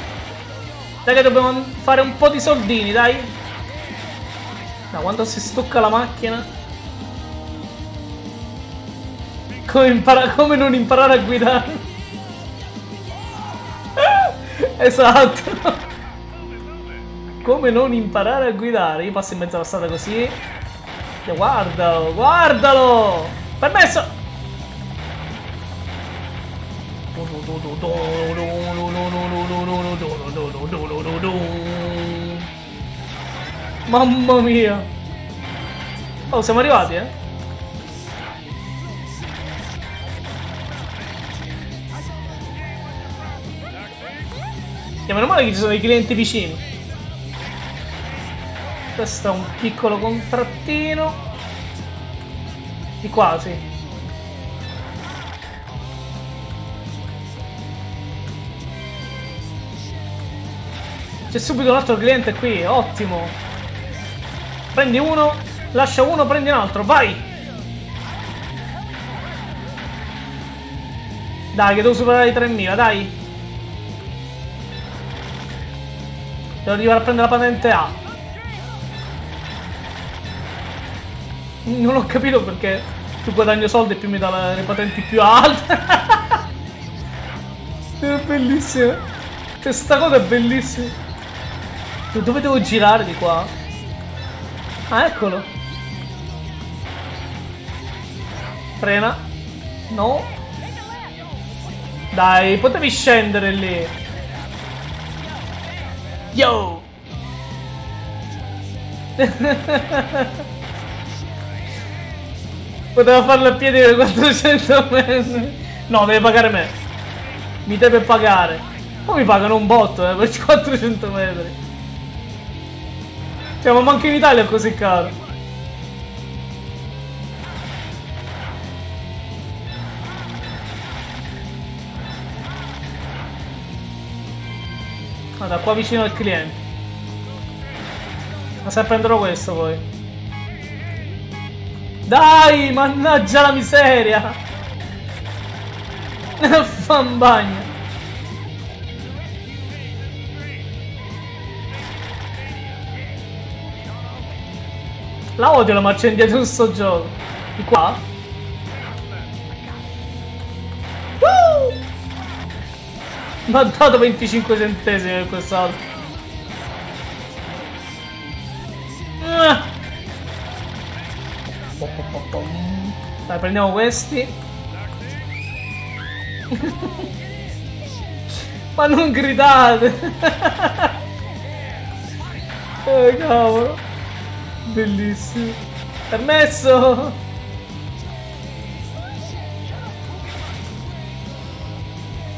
Dai che dobbiamo fare un po' di soldini, dai. No, quando si stucca la macchina... Come, impara- come non imparare a guidare? esatto. Come non imparare a guidare? Io passo in mezzo alla strada così. Guardalo, guardalo! Permesso! Mamma mia! Oh, siamo arrivati, eh? E meno male che ci sono i clienti vicini. Questo è un piccolo contrattino. Di quasi. C'è subito un altro cliente qui, ottimo. Prendi uno, lascia uno, prendi un altro, vai! Dai, che devo superare i 3000, dai! Devo arrivare a prendere la patente A. Non ho capito perché più guadagno soldi e più mi dà le, patenti più alte. è bellissimo. Questa cosa è bellissima. Dove devo girare di qua? Ah, eccolo. Frena. No. Dai, potevi scendere lì. Yo! Poteva farlo a piedi per 400 metri. No, deve pagare me. Mi deve pagare. Poi mi pagano un botto eh, per 400 metri. Cioè, ma manco in Italia è così caro. Guarda, qua vicino al cliente. Ma se prenderò questo poi. Dai, mannaggia la miseria! Fan bagno. La odio la marcia indietro su sto gioco. Di qua? Woo! Mi ha dato 25 centesimi per quest'altro. Prendiamo questi. Ma non gridate! oh, cavolo! Bellissimo! Permesso!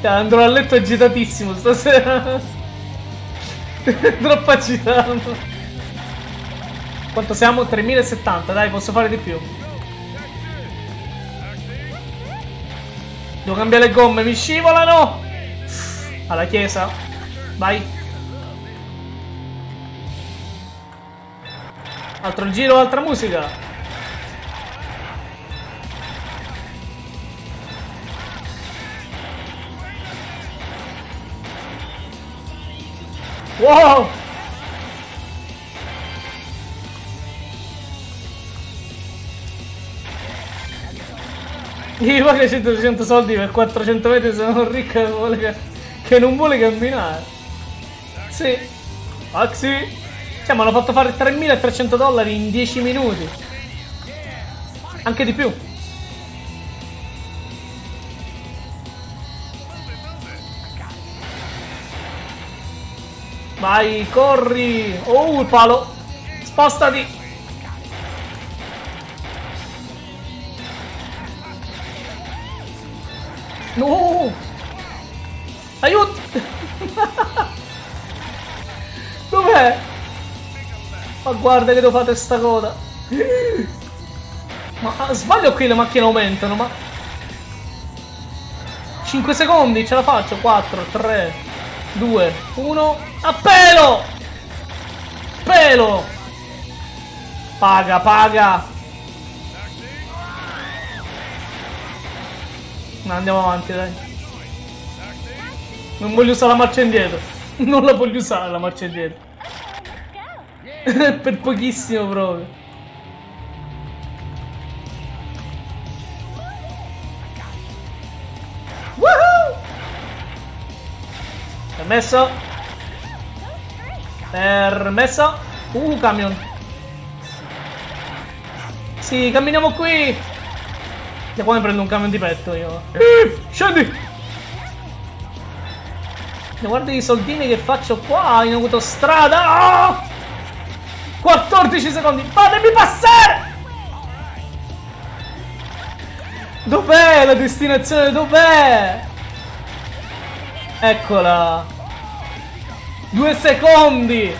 Cioè, andrò a letto agitatissimo stasera! Troppo agitato! Quanto siamo? 3070, dai, posso fare di più. Devo cambiare le gomme, mi scivolano! Alla chiesa. Vai. Altro giro, altra musica. Wow! Io pago 100 soldi per 400 metri ricco che, vuole che, che non vuole camminare. Sì. Maxi. Cioè, mi hanno fatto fare 3300 dollari in 10 minuti. Anche di più. Vai, corri. Oh, il palo. Spostati. No! Aiuto! Dov'è? Ma guarda che devo fare sta coda. Ma ah, sbaglio qui le macchine aumentano, ma... 5 secondi, ce la faccio. 4, 3, 2, 1. A pelo! Pelo! Paga, paga! No, andiamo avanti, dai. Non voglio usare la marcia indietro. Non la voglio usare la marcia indietro. per pochissimo proprio. Permesso. Permesso. Uh, camion. Sì, camminiamo qui. Da quando prendo un camion di petto io. Eh, scendi! Guarda i soldini che faccio qua in autostrada. Oh! 14 secondi. Fatemi passare! Dov'è la destinazione? Dov'è? Eccola. Due secondi.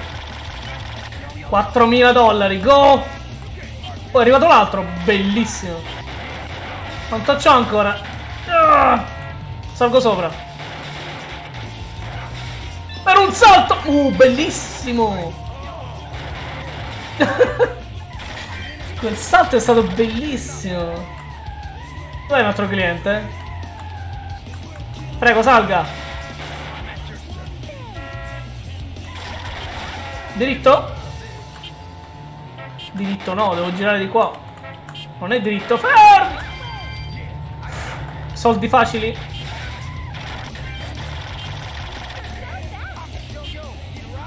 4.000 dollari. Go! Oh, è arrivato l'altro. Bellissimo. Quanto c'ho ancora? Ah! Salgo sopra. Per un salto! Uh, bellissimo! Quel salto è stato bellissimo. Dov'è il nostro cliente? Prego, salga. Diritto? Diritto no, devo girare di qua. Non è diritto. Fermi! Soldi facili.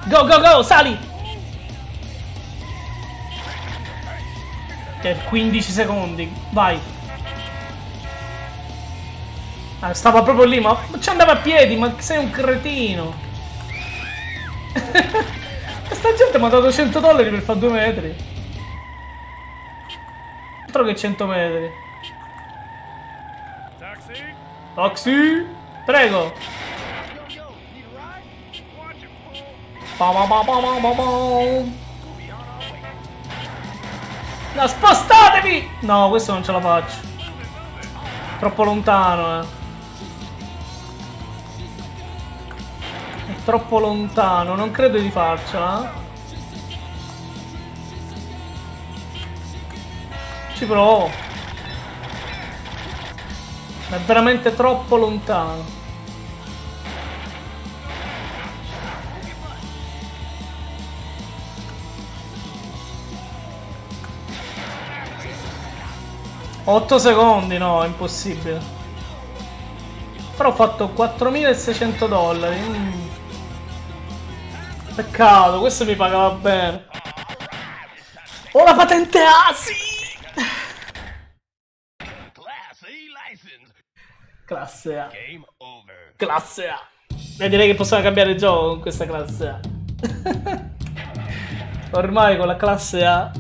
Go, go, go, sali! Per 15 secondi, vai. Ah, stava proprio lì, ma ci andava a piedi, ma sei un cretino. Questa gente mi ha dato 100 dollari per fare 2 metri. Altro che 100 metri. Taxi! Prego! No, spostatevi! No, questo non ce la faccio. Troppo lontano, eh. È troppo lontano, non credo di farcela. eh. Ci provo. È veramente troppo lontano. Otto secondi, no, è impossibile. Però ho fatto 4600 dollari. mm. Peccato, questo mi pagava bene. Ho la patente A, sì! Classe A. Game over. Classe A. E direi che possiamo cambiare gioco con questa classe A. Ormai con la classe A.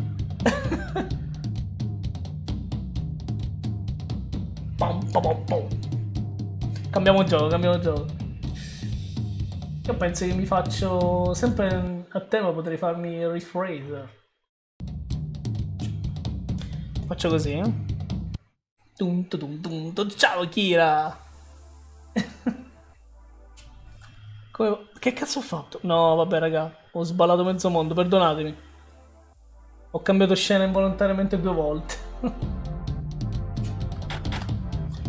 Pam, pam, pam. Cambiamo gioco, cambiamo gioco. Io penso che mi faccio sempre a tema potrei farmi il rephrase. Faccio così, eh? Tum, tum, tum, tum. Ciao Kira! Come... Che cazzo ho fatto? No, vabbè, raga. Ho sballato mezzo mondo, perdonatemi. Ho cambiato scena involontariamente due volte.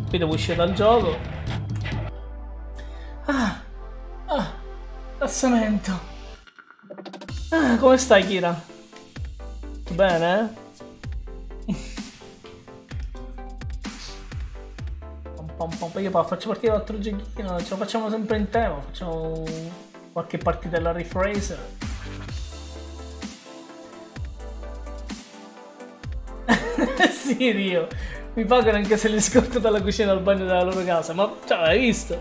Qui devo uscire dal gioco. Ah, ah, rilassamento. Ah, come stai, Kira? Bene? eh? Pam, pam, pam. Poi faccio partire l'altro giochino, ce lo facciamo sempre in tema, facciamo qualche partitella rephrase. sì, Dio, mi pagano anche se li scorto dalla cucina al bagno della loro casa, ma cioè, l'hai visto?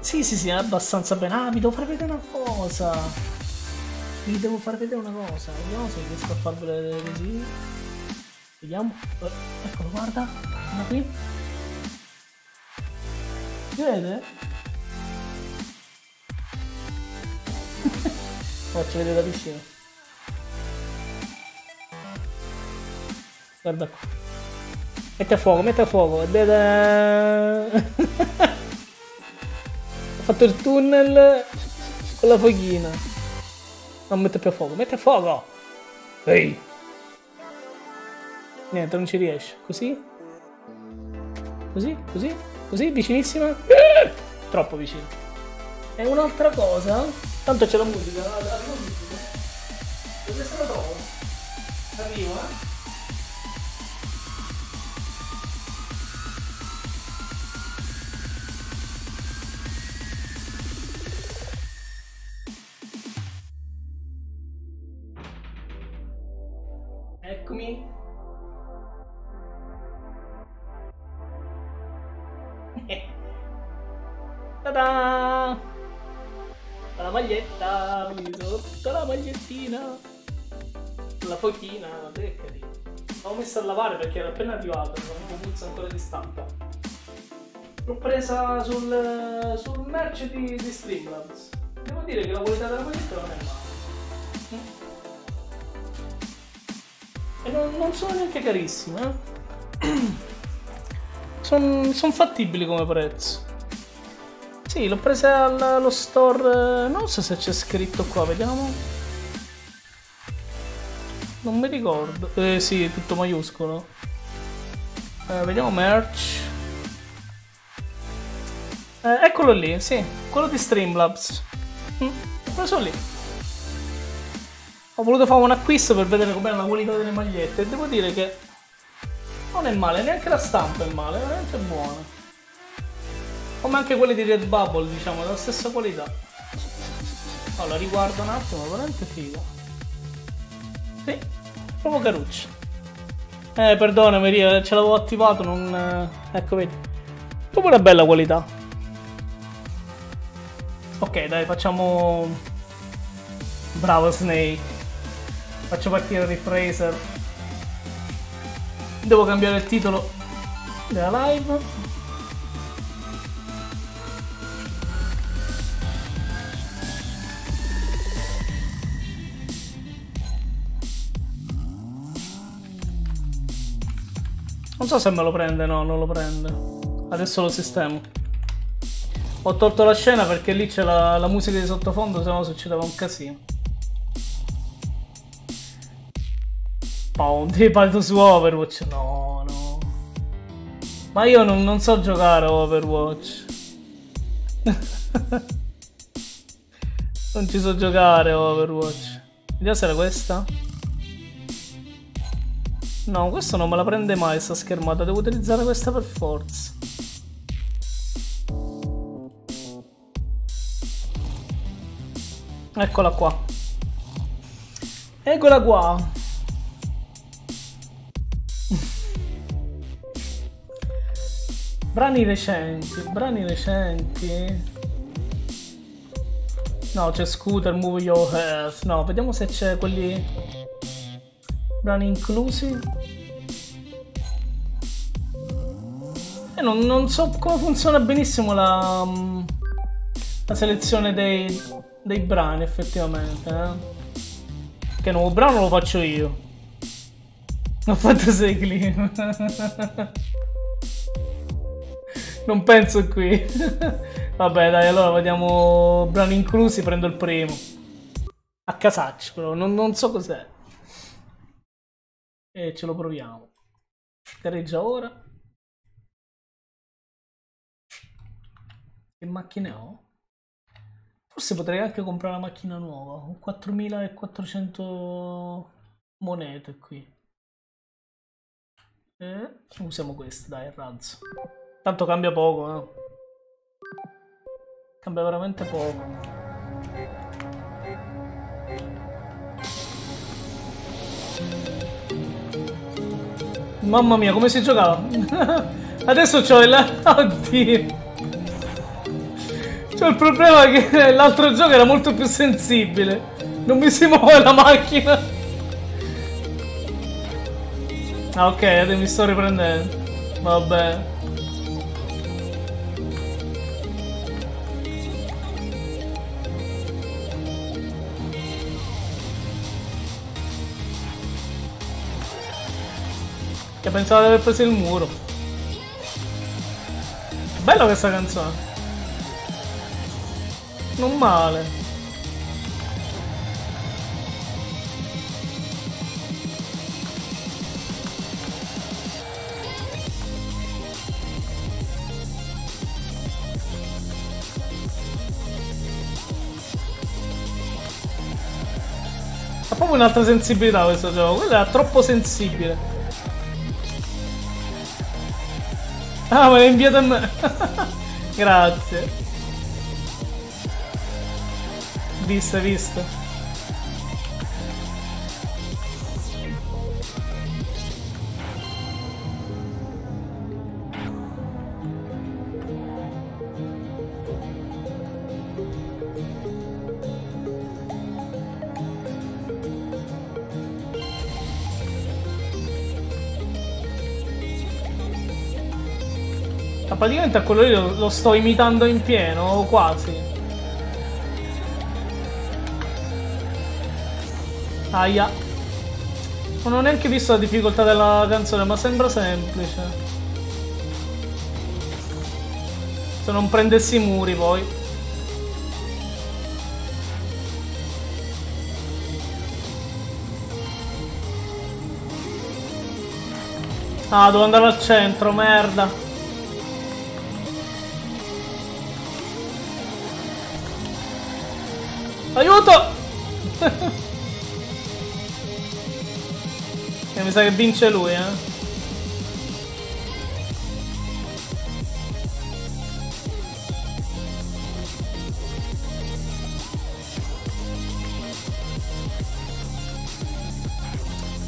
Sì, sì, sì, è abbastanza bene. Ah, vi devo far vedere una cosa. Vi devo far vedere una cosa. Vediamo se riesco a farvela vedere così. Vediamo. Eh, Eccolo, guarda. Guarda qui. Vede? Faccio vedere da vicino. Guarda qua. Mette a fuoco, mette a fuoco. Ho fatto il tunnel con la foghina. Non mette più a fuoco, mette a fuoco! Ehi! Niente, non ci riesce. Così? Così? Così? Così? Vicinissima? Troppo vicino. E un'altra cosa. Tanto c'è la musica. Arriva musica. Dove se la trovo? Arrivo, eh? Eccomi. Ta-da! La maglietta, mi tutta la magliettina. La fochina, che. L'ho messa a lavare perché era appena un po' puzza ancora di stampa. L'ho presa sul, sul merch di, di Streamlabs. Devo dire che la qualità della maglietta non è male. E non, non sono neanche carissime. Sono son fattibili come prezzo. Sì, l'ho presa al- allo store. eh, Non so se c'è scritto qua, vediamo. Non mi ricordo. Eh sì, tutto maiuscolo. Eh, vediamo merch. Eh, eccolo lì, sì. Quello di Streamlabs. Mm, preso lì. Ho voluto fare un acquisto per vedere com'è la qualità delle magliette e devo dire che non è male, neanche la stampa è male, è veramente buona. Come anche quelle di Redbubble, diciamo, della stessa qualità. Allora, riguardo un attimo, veramente figo. Sì, proprio caruccio. Eh, perdonami, Ria, ce l'avevo attivato, non... eh, Ecco, vedi. Proprio una bella qualità. Ok, dai, facciamo... Bravo Snake. Faccio partire il Fraser. Devo cambiare il titolo della live. Non so se me lo prende, no, non lo prende. Adesso lo sistemo. Ho tolto la scena perché lì c'è la, la musica di sottofondo, se no succedeva un casino. Pound, ti parlo su Overwatch. No, no. Ma io non, non so giocare a Overwatch. non ci so giocare a Overwatch. Vediamo se era questa. No, questo non me la prende mai sta schermata, devo utilizzare questa per forza. Eccola qua. Eccola qua. brani recenti, brani recenti. No, c'è Scooter, Move Your Health. No, vediamo se c'è quelli brani inclusi. E non, non so come funziona benissimo la, mm, la selezione dei, dei brani effettivamente. Eh? Che nuovo brano lo faccio io. Ho fatto 6 clip. non penso qui. Vabbè dai, allora vediamo brani inclusi, prendo il primo. A casaccio però, non, non so cos'è. E ce lo proviamo. Gareggia ora. Che macchine ho? Forse potrei anche comprare una macchina nuova. Ho 4400 monete qui. E usiamo queste, dai, il razzo. Tanto cambia poco, eh. Cambia veramente poco. Mamma mia, come si giocava? Adesso c'ho il... Oddio. C'ho il problema che l'altro gioco era molto più sensibile. Non mi si muove la macchina. Ah, ok, mi sto riprendendo. Vabbè. Che pensavo di aver preso il muro. Bella questa canzone. Non male. Ha proprio un'altra sensibilità questo gioco, quello era troppo sensibile. Ah, me l'hai inviato a me. Grazie. Visto, visto. Praticamente a quello lì lo, lo sto imitando in pieno, quasi. Aia. Non ho neanche visto la difficoltà della canzone, ma sembra semplice. Se non prendessi i muri poi. Ah, devo andare al centro, merda. Sa che vince lui, eh.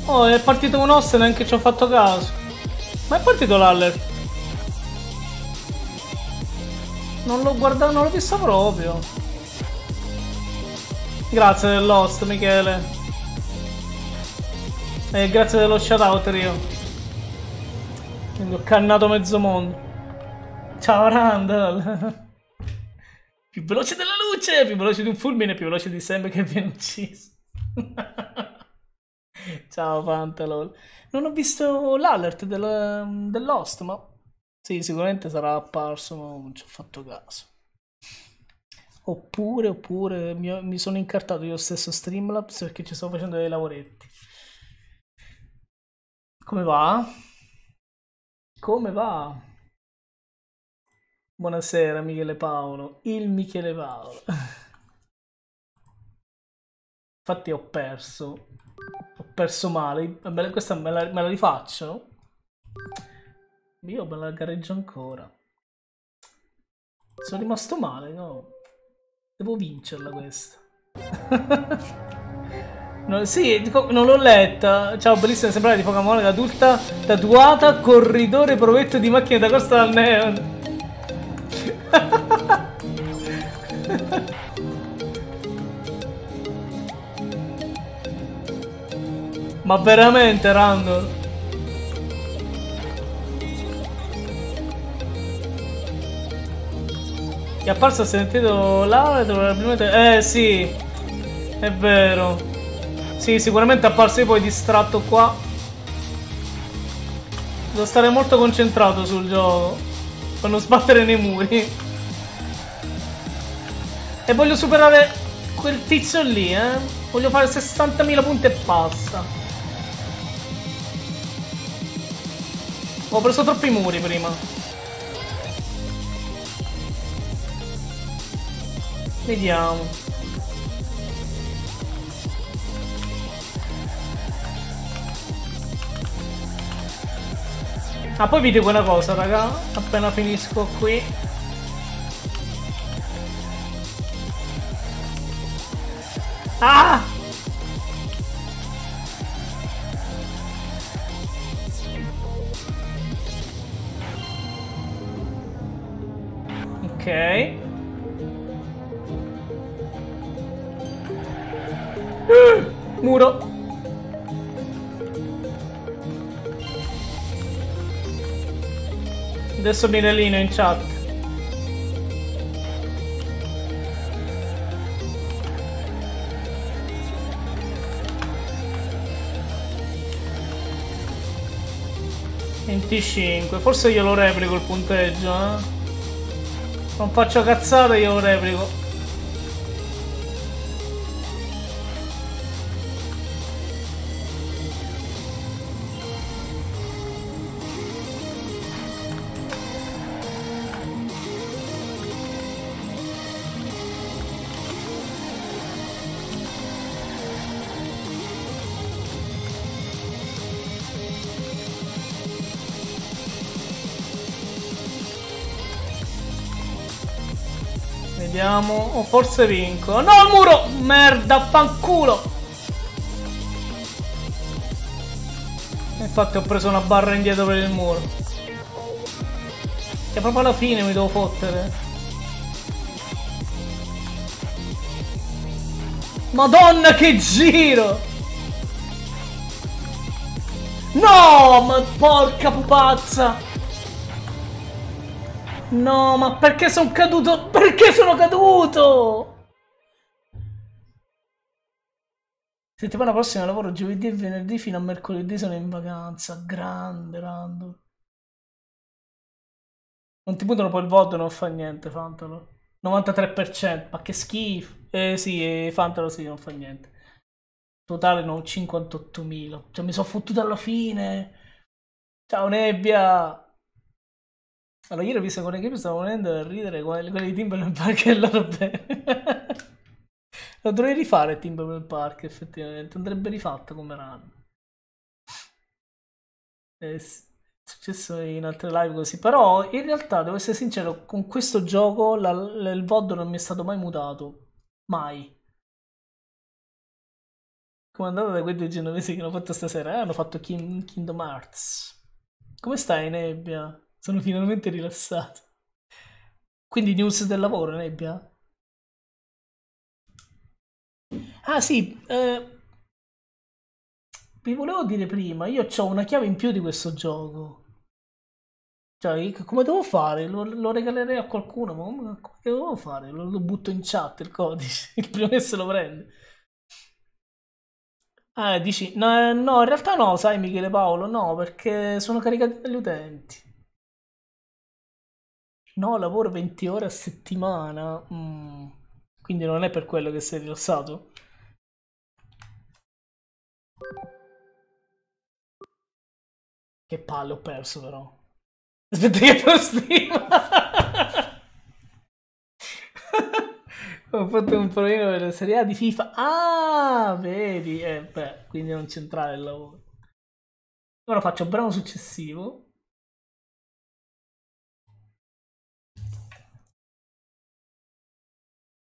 Oh, è partito un osso e neanche ci ho fatto caso. Ma è partito l'allert? Non l'ho guardato, non l'ho visto proprio. Grazie dell'host, Michele. E grazie dello shoutout, Rio. Quindi ho cannato mezzo mondo. Ciao Randall. più veloce della luce, più veloce di un fulmine, più veloce di sempre che viene ucciso. Ciao Pantalol. Non ho visto l'alert del, dell'host, ma sì, sicuramente sarà apparso, ma non ci ho fatto caso. Oppure, oppure mi, mi sono incartato io stesso Streamlabs perché ci sto facendo dei lavoretti. Come va? Come va? Buonasera Michele Paolo, il Michele Paolo. Infatti ho perso ho perso male. Questa me la, me la rifaccio. Io me la gareggio ancora. Sono rimasto male, no? Devo vincerla questa. no, sì, non l'ho letta. Ciao, bellissima, sembrava di Pokémon adulta tatuata, corridore provetto di macchine da costa al neon. Ma veramente, Randall? È apparso ha sentito Laura probabilmente... Eh sì, è vero. Sì, sicuramente è apparso io poi distratto qua. Devo stare molto concentrato sul gioco. Per non sbattere nei muri. E voglio superare quel tizio lì, eh. Voglio fare 60.000 punti e basta. Ho preso troppi muri prima. Vediamo. Ah, poi vi dico una cosa, raga. Appena finisco qui. Ah! Adesso Mirellino in chat. Venticinque, forse io lo replico il punteggio, eh? Non faccio cazzate, io lo replico. Vediamo. O forse vinco. No, il muro! Merda, fanculo! Infatti ho preso una barra indietro per il muro. Che proprio alla fine mi devo fottere. Madonna che giro! No, ma porca pupazza! No, ma perché sono caduto? Perché sono caduto? Settimana prossima lavoro giovedì e venerdì fino a mercoledì sono in vacanza. Grande, Rando. Non ti buttano poi il voto non fa niente, Fantalo. 93%, ma che schifo. Eh sì, Fantalo sì, non fa niente. Totale no, 58.000. Cioè mi sono fottuto alla fine. Ciao Nebbia! Allora, ieri ho visto con equipe stavo venendo a ridere quelli, di Timberland Park e loro bene. Lo dovrei rifare Timberland Park, effettivamente. Andrebbe rifatto come run. È successo in altre live così. Però, in realtà, devo essere sincero, con questo gioco la- la- il VOD non mi è stato mai mutato. Mai. Andata da quei due genovesi che hanno fatto stasera? Eh, hanno fatto King- Kingdom Hearts. Come stai, Nebbia? Sono finalmente rilassato. Quindi news del lavoro, Nebbia? Ah sì, eh, vi volevo dire prima, io ho una chiave in più di questo gioco. Cioè, io come devo fare? Lo, lo regalerei a qualcuno, ma come, come devo fare? Lo, lo butto in chat il codice, il primo che se lo prende. Ah, dici, no, eh, no, in realtà no, sai Michele Paolo, no, perché sono caricati dagli utenti. No, lavoro 20 ore a settimana. Mm, Quindi non è per quello che sei rilassato? Che palle ho perso però. Aspetta che lo. Ho fatto un problema per la Serie A di FIFA. Ah, vedi. Eh, beh, quindi non c'entrare il lavoro. Ora faccio brano successivo.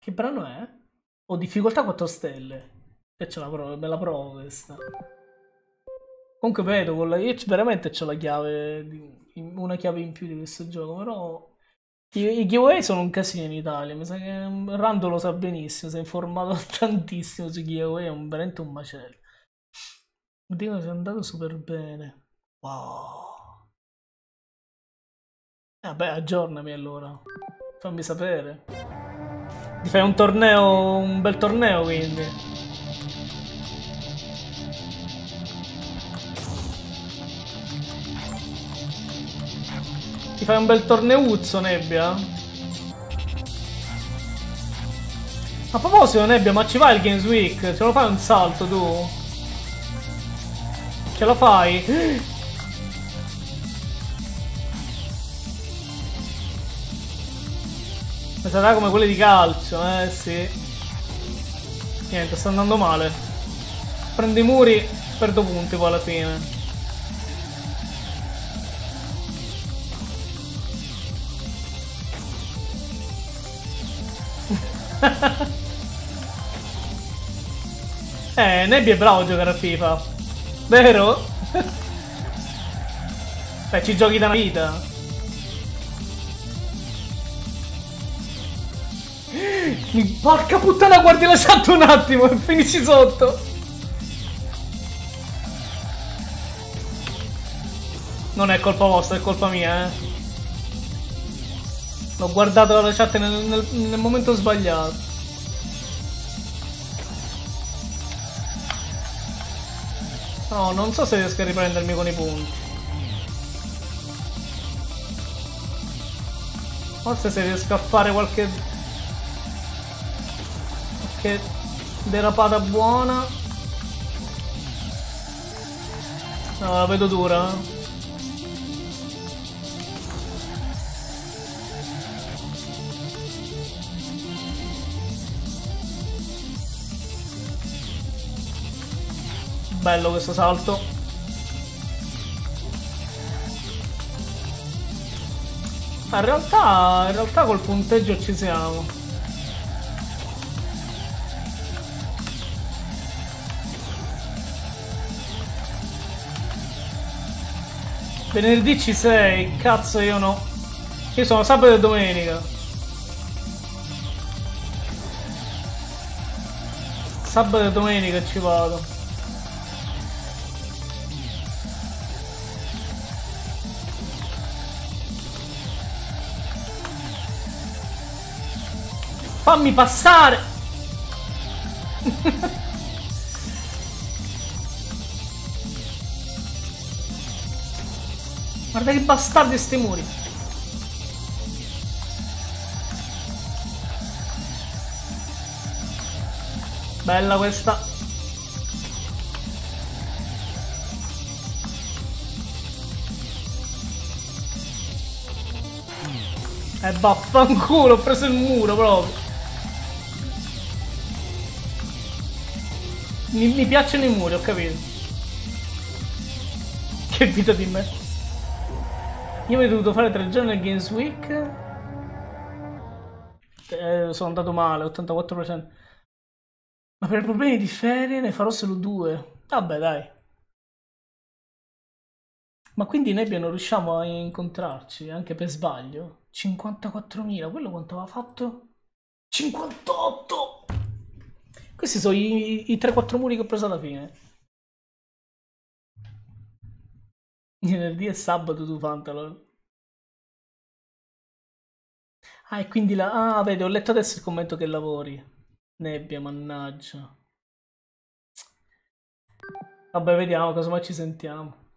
Che brano è? Ho difficoltà 4 stelle. E c'è la prova, bella prova questa. Comunque vedo, con la io veramente c'ho la chiave, di- una chiave in più di questo gioco, però i, i giveaway sono un casino in Italia, mi sa che mm, Rando lo sa benissimo, si è informato tantissimo sui giveaway, è un, veramente un macello. Dicono che è andato super bene. Wow. Eh, Vabbè, aggiornami allora. Fammi sapere. Ti fai un torneo, un bel torneo quindi. Ti fai un bel torneuzzo, Nebbia? A proposito, Nebbia, ma ci vai il Games Week? Ce lo fai un salto tu? Ce lo fai? Sarà come quelli di calcio, eh sì. Niente, sta andando male. Prendo i muri, perdo punti poi alla fine. eh, Nebbi è bravo a giocare a FIFA. Vero? Beh, ci giochi da una vita. Porca puttana, guardi la chat un attimo e finisci sotto. Non è colpa vostra, è colpa mia, eh. L'ho guardato la chat nel, nel- nel momento sbagliato. No, non so se riesco a riprendermi con i punti. Forse se riesco a fare qualche... qualche derapata buona. No, la vedo dura. eh. Bello questo salto. In realtà, in realtà col punteggio ci siamo. Venerdì ci sei, cazzo io no. Io sono sabato e domenica. Sabato e domenica ci vado. Fammi passare! Guarda che bastardi sti muri. Bella questa. E vaffanculo, ho preso il muro proprio. Mi, mi piacciono i muri, ho capito. Che vita di me. Io avrei dovuto fare tre giorni al Games Week. Eh, sono andato male, 84%. Ma per problemi di ferie ne farò solo due. Vabbè, dai. Ma quindi Nebbia non riusciamo a incontrarci anche per sbaglio? 54.000, quello quanto aveva fatto? 58! Questi sono i, i 3-4 muri che ho preso alla fine. Venerdì e sabato tu Fantalor. Ah, e quindi la... Ah, vedi, ho letto adesso il commento che lavori. Nebbia, mannaggia. Vabbè, vediamo, casomai ci sentiamo.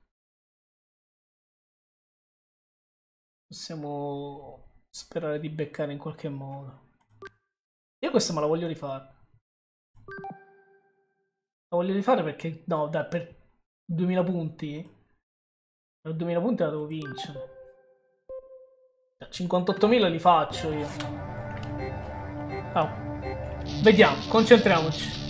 Possiamo sperare di beccare in qualche modo. Io questa me la voglio rifare. La voglio rifare perché... No, dai, per 2000 punti... Per 2000 punti la devo vincere. 58.000 li faccio io. Oh. Vediamo, concentriamoci.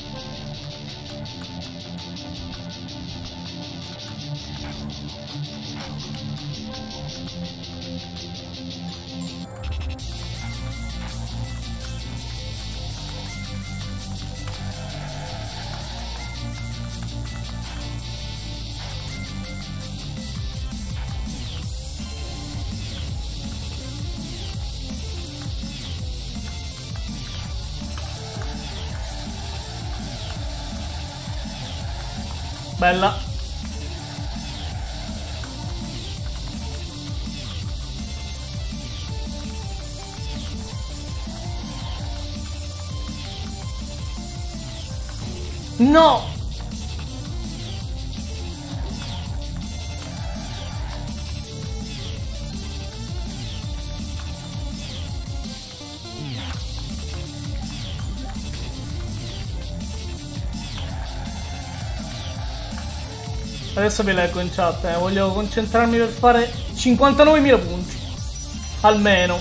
Bella. Adesso vi leggo in chat, eh. voglio concentrarmi per fare 59.000 punti. Almeno.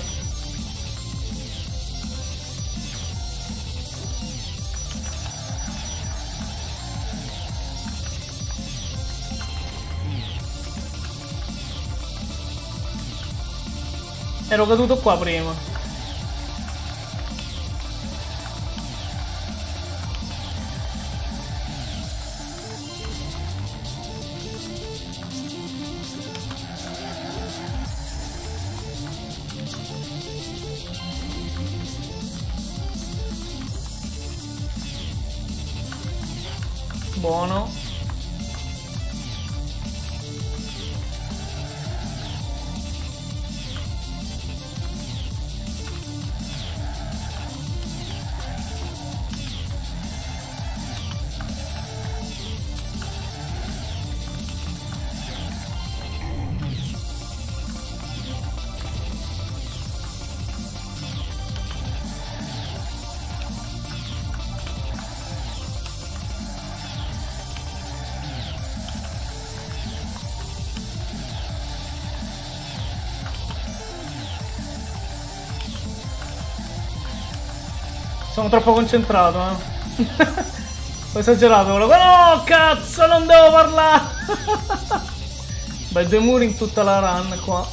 Ero caduto qua prima. Troppo concentrato, eh. Ho esagerato quello. No, cazzo, non devo parlare. Beh, due muri in tutta la run qua. Ho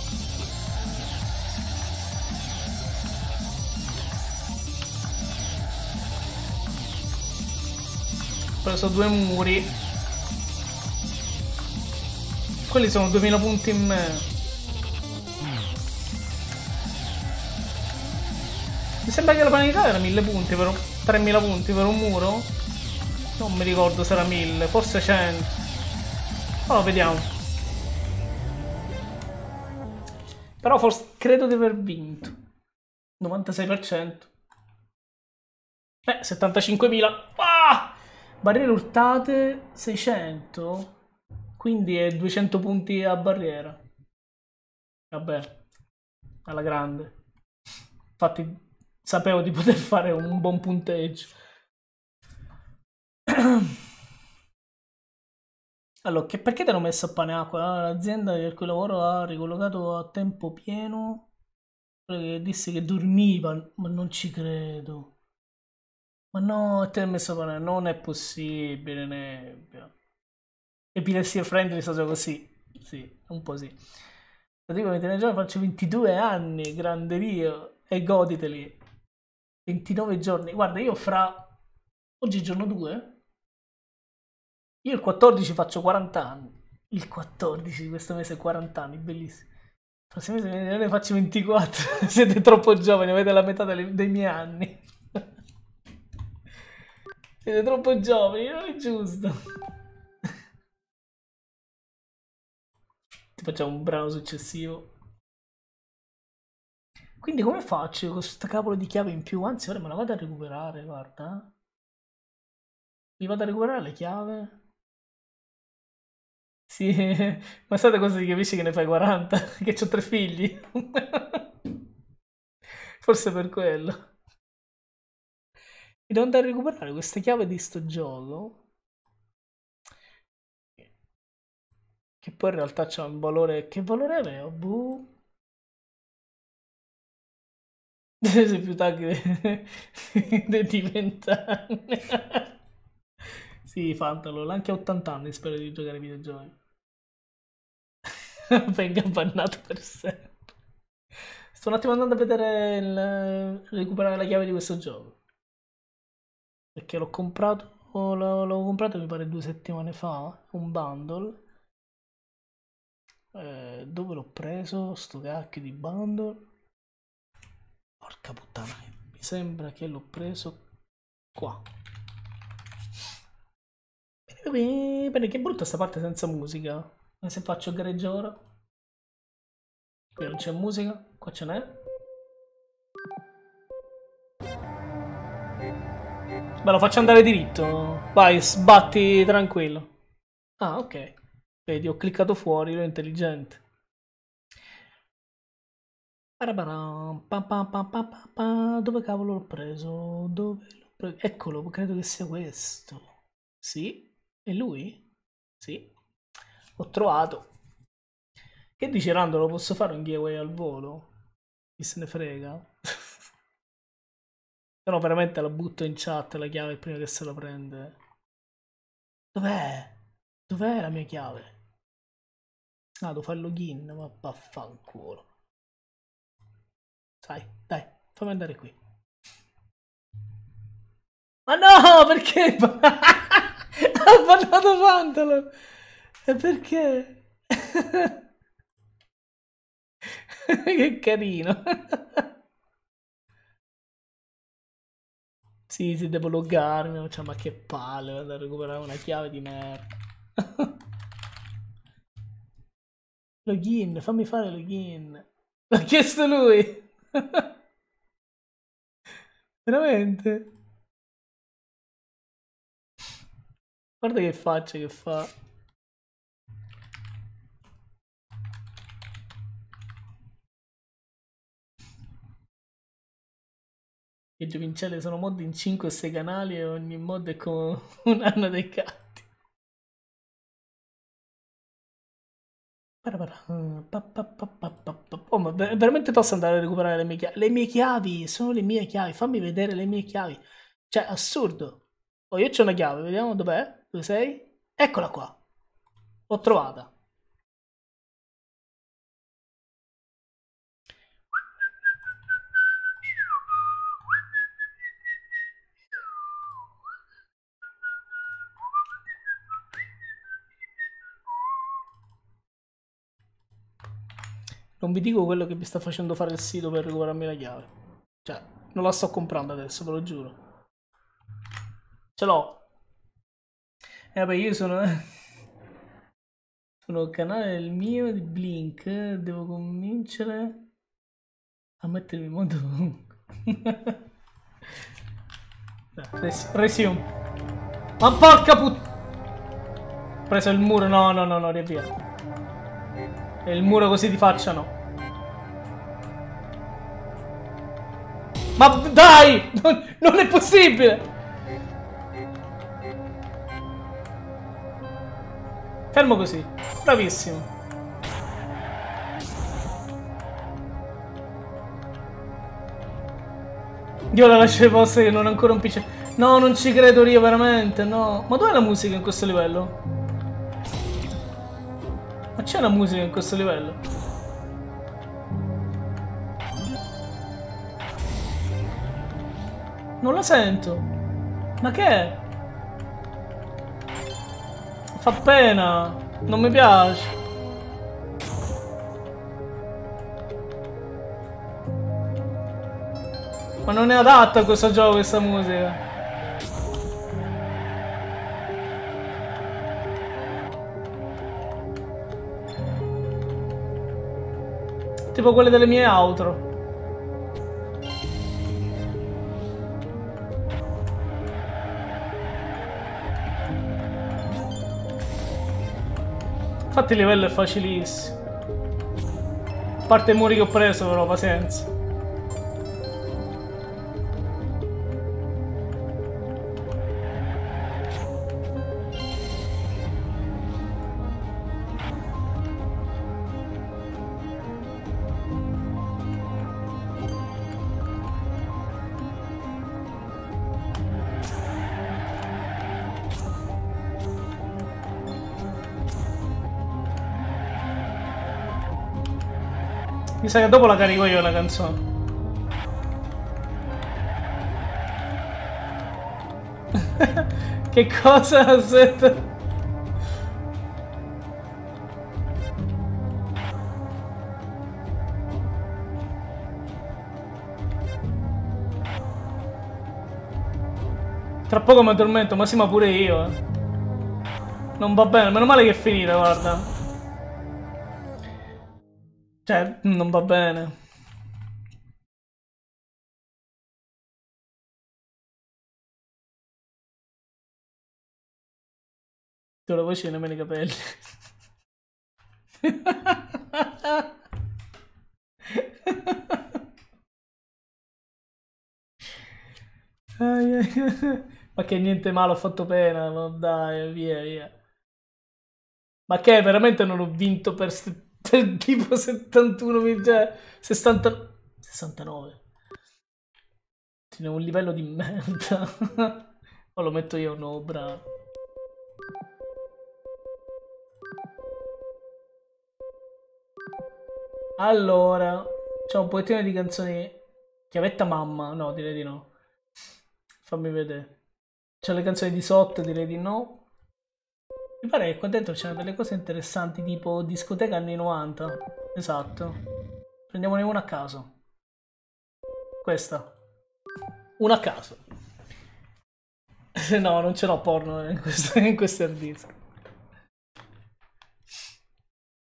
preso due muri. Quelli sono 2000 punti in meno. Sembra che la panità era 1000 punti per un... 3000 punti per un muro? Non mi ricordo se era 1000, forse 100. Ora vediamo. Però forse credo di aver vinto. 96%. Eh, 75.000. Ah! Barriere urtate 600. Quindi è 200 punti a barriera. Vabbè, alla grande. Infatti sapevo di poter fare un buon punteggio. Allora, che, perché ti hanno messo a pane acqua? Ah, L'azienda per cui lavoro ha ricollocato a tempo pieno che disse che dormiva, ma non ci credo. Ma no, te hai messo pane, non è possibile, nebbia. Epilessia friendly, so così. Sì, un po' sì. Praticamente nel giorno faccio 22 anni, grande Dio, e goditeli. 29 giorni. Guarda, io fra... Oggi è giorno 2? Io il 14 faccio 40 anni. Il 14 di questo mese 40 anni, bellissimo. Prossimo mese ne faccio 24. Siete troppo giovani, avete la metà delle- dei miei anni. Siete troppo giovani, non è giusto. Ti facciamo un brano successivo. Quindi come faccio con questa cavolo di chiave in più? Anzi, ora me la vado a recuperare, guarda. Mi vado a recuperare le chiave. Sì, ma state cosa ti capisci che ne fai 40? Che ho tre figli? Forse per quello. Mi devo andare a recuperare queste chiavi di sto gioco. Che poi in realtà c'ha un valore. Che valore aveva? Boh. Sei più tag di 20 anni. Sì, Fantalol, anche a 80 anni spero di giocare ai videogiochi. Venga bannato per sempre. Sto un attimo andando a vedere il... recuperare la chiave di questo gioco. Perché l'ho comprato, l'ho comprato mi pare due settimane fa, un bundle. Eh, dove l'ho preso? Sto cacchio di bundle. Porca puttana, mi sembra che l'ho preso qua. Bene, che brutta sta parte senza musica. Ma se faccio gareggio ora? Qui non c'è musica, qua ce n'è. Beh, lo faccio andare diritto. Vai, sbatti tranquillo. Ah, ok. Vedi, ho cliccato fuori, ero intelligente. Dove cavolo l'ho preso? Dove l'ho preso? Eccolo, credo che sia questo. Sì? È lui? Sì. Ho trovato. Che dice Rando? Lo posso fare un giveaway al volo? Chi se ne frega? No veramente la butto in chat la chiave prima che se la prende. Dov'è? Dov'è la mia chiave? Ah, devo fare login, ma vaffanculo. Sai, dai, fammi andare qui. Ma no, perché? Ha parlato Pantalon! E perché? che carino. Sì, sì, devo loggarmi, cioè, ma che palle, vado a recuperare una chiave di merda. login, fammi fare login. L'ha chiesto lui. Veramente? Guarda che faccia che fa. Che giovincelli sono mod in 5 o 6 canali e ogni mod è come un anno dei gatti. Oh, ma ver- veramente posso andare a recuperare le mie chiavi? Le mie chiavi sono le mie chiavi. Fammi vedere le mie chiavi. Cioè, assurdo. Oh, io c'ho una chiave, vediamo dov'è. Dove sei? Eccola qua. L'ho trovata. Non vi dico quello che mi sta facendo fare il sito per recuperarmi la chiave. Cioè, non la sto comprando adesso, ve lo giuro. Ce l'ho. Eh beh, io sono... sono il canale del mio, di Blink. Devo convincere a mettermi in modo... Res- resume. Ma porca put... Ho preso il muro, no, no, no, no, riavvia. E il muro così di faccia no. Ma dai! Non, non è possibile! Fermo così. Bravissimo. Io la lascio ai posti che non ho ancora un PC. No, non ci credo io, veramente, no. Ma dov'è la musica in questo livello? C'è la musica in questo livello? Non la sento. Ma che è? Fa pena. Non mi piace. Ma non è adatta a questo gioco questa musica. Tipo quelle delle mie outro. Infatti il livello è facilissimo. A parte i muri che ho preso però, pazienza. Mi sa che dopo la carico io la canzone. che cosa? Aspetta. Tra poco mi addormento, ma sì, ma pure io. eh. Non va bene, meno male che è finita, guarda. Cioè, non va bene. Tu la voce nemmeno i capelli. Ma che niente male, ho fatto pena, ma dai, via, via. Ma che veramente non ho vinto per, se- per tipo 71 mil- cioè 60 69. Tiene un livello di merda. o lo metto io, no, bravo. Allora, c'è un pochettino di canzoni. Chiavetta mamma? No, direi di no. Fammi vedere. C'è le canzoni di sotto, direi di no. Mi pare che qua dentro c'erano delle cose interessanti, tipo discoteca anni 90. Esatto. Prendiamone una a caso. Questa. Una a caso. No, non ce l'ho porno in questo, in questo hard.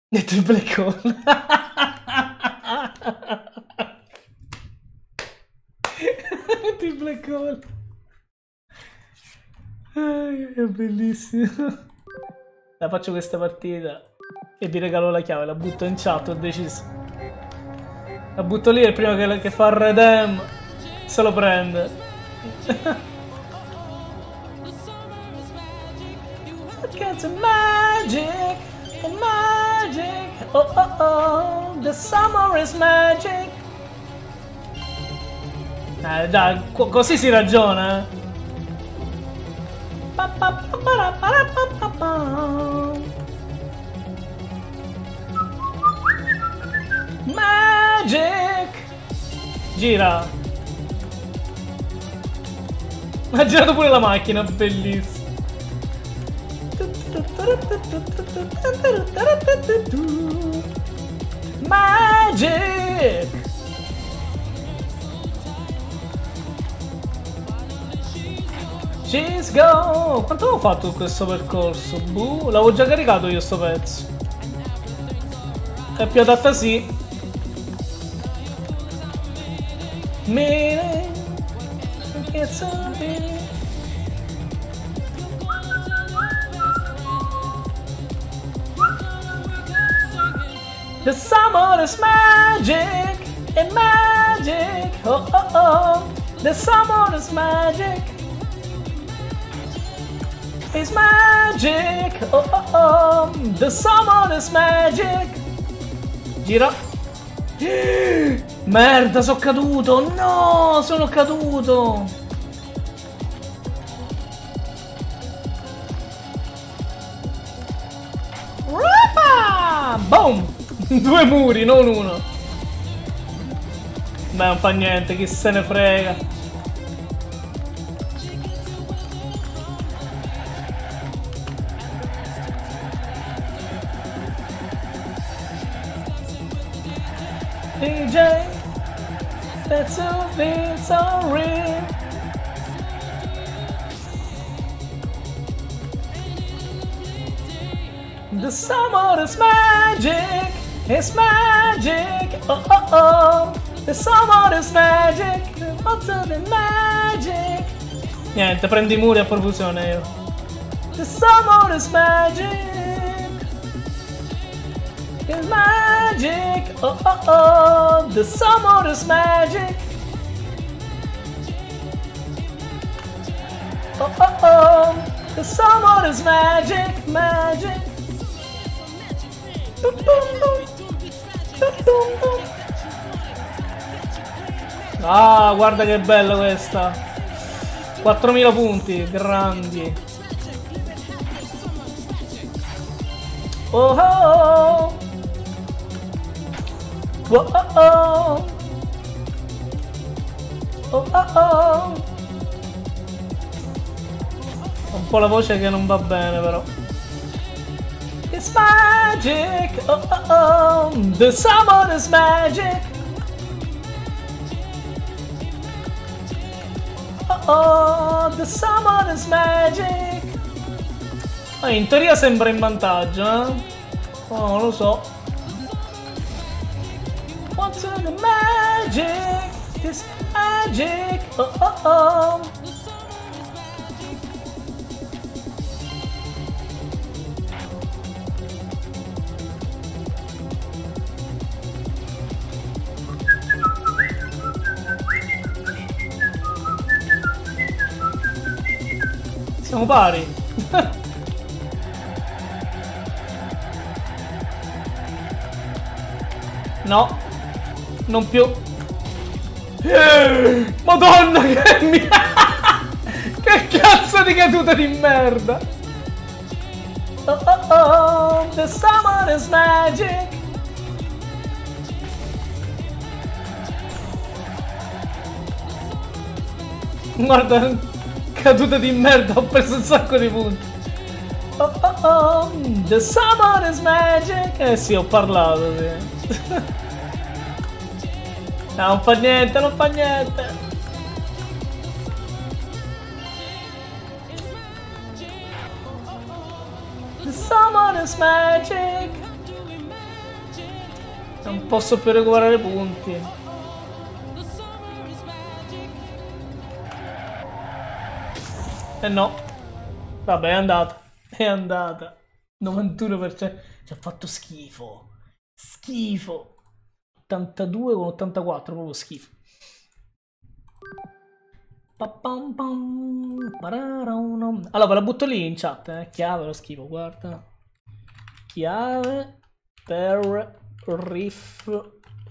Detto il black hole. Black hole. È bellissimo. La faccio questa partita e vi regalo la chiave, la butto in chat, ho deciso. La butto lì e prima che, che fa redem se lo prende. It's magic, magic, oh oh oh, the summer is magic. Eh dai, co- così si ragiona, eh. Magic! Gira! Ha girato pure la macchina, bellissimo. Magic! Cheese go! Quanto ho fatto questo percorso? Buh, l'avevo già caricato io sto pezzo. È più adatta sì. It's a bit- The summer is magic and magic. Oh oh oh. The summer is magic. It's magic. Oh oh oh. The summer is magic. Gira. Merda, sono caduto! No, sono caduto! Rapa! Boom! Due muri, non uno. Beh, non fa niente, chi se ne frega. DJ, that's a bit so real. The summer is magic, it's magic, oh oh oh. The summer is magic, the magic? Niente, prendi i muri a profusione io. The summer is magic, it's magic, oh oh oh. The summer is magic. Oh oh oh, the summer is magic, magic. Dum, dum, dum. Dum, dum, dum. Ah, guarda che bella questa. 4000 punti, grandi. Oh oh. Oh oh oh. Oh oh oh. Ho un po' la voce che non va bene però. It's magic, oh oh oh, the summer is magic. Oh oh, the summer is magic. Ah, in teoria sembra in vantaggio, eh? Oh, non lo so. What's the magic? This magic, oh oh oh. Siamo pari. no. Non più. Madonna che mi... che cazzo di caduta di merda. Oh oh oh, the summer is magic. Guarda, caduta di merda, ho preso un sacco di punti. Oh oh oh, the summer is magic. Eh sì, ho parlato, sì. no, non fa niente, non fa niente. Summer is magic. Non posso più recuperare punti. Eh no. Vabbè, è andata. È andata. 91%. Ci ha fatto schifo. Schifo. 82 con 84, proprio schifo. Allora, ve la butto lì in chat, eh. Chiave, lo schifo, guarda. Chiave per riff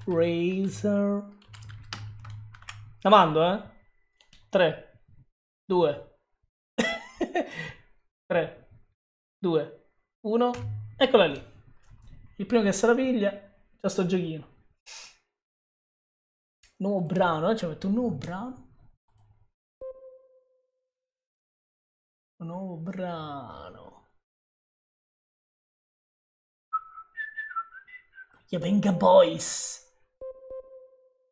razer. La mando, eh. 3, 2, 3, 2, 1. Eccola lì. Il primo che se la piglia, c'è sto giochino. Nuovo brano, eh? Ci metto un nuovo brano. Un nuovo brano. Yabenga Boys.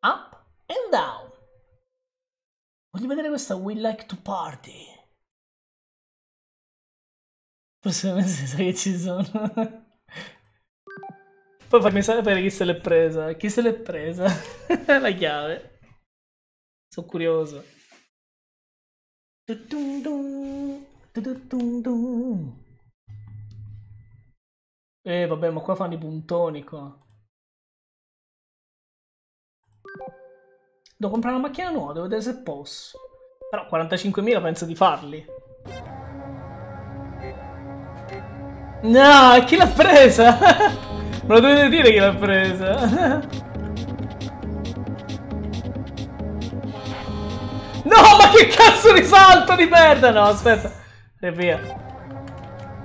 Up and down. Voglio vedere questa We Like to Party. Possiamo sa che ci sono. Poi fammi sapere chi se l'è presa. Chi se l'è presa? La chiave. Sono curioso. Eh vabbè, ma qua fanno i puntoni qua. Devo comprare una macchina nuova, devo vedere se posso. Però 45.000 penso di farli. No, chi l'ha presa? Me lo dovete dire che l'ha presa. No, ma che cazzo di salto di merda! No, aspetta. E via.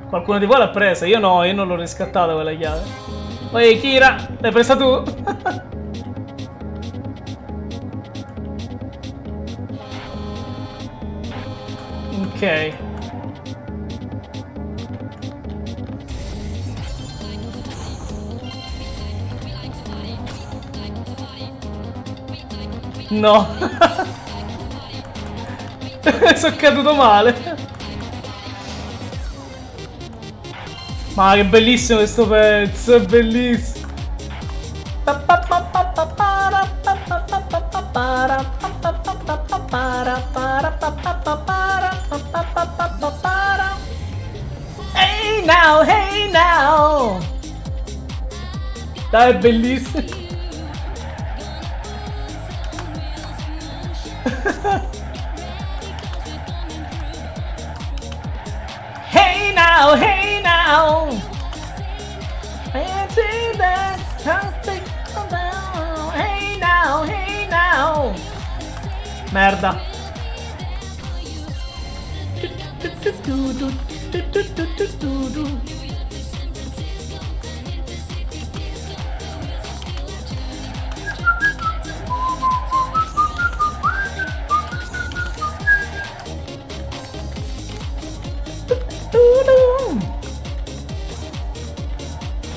Qualcuno di voi l'ha presa? Io no, io non l'ho riscattata quella chiave. Poi Kira, l'hai presa tu? ok. No. Sono caduto male. Ma che bellissimo questo pezzo, è bellissimo. Hey now, hey now. Dai, è bellissimo. Hey now, hey now. Fancy that, something down. Hey now, hey now. Merda.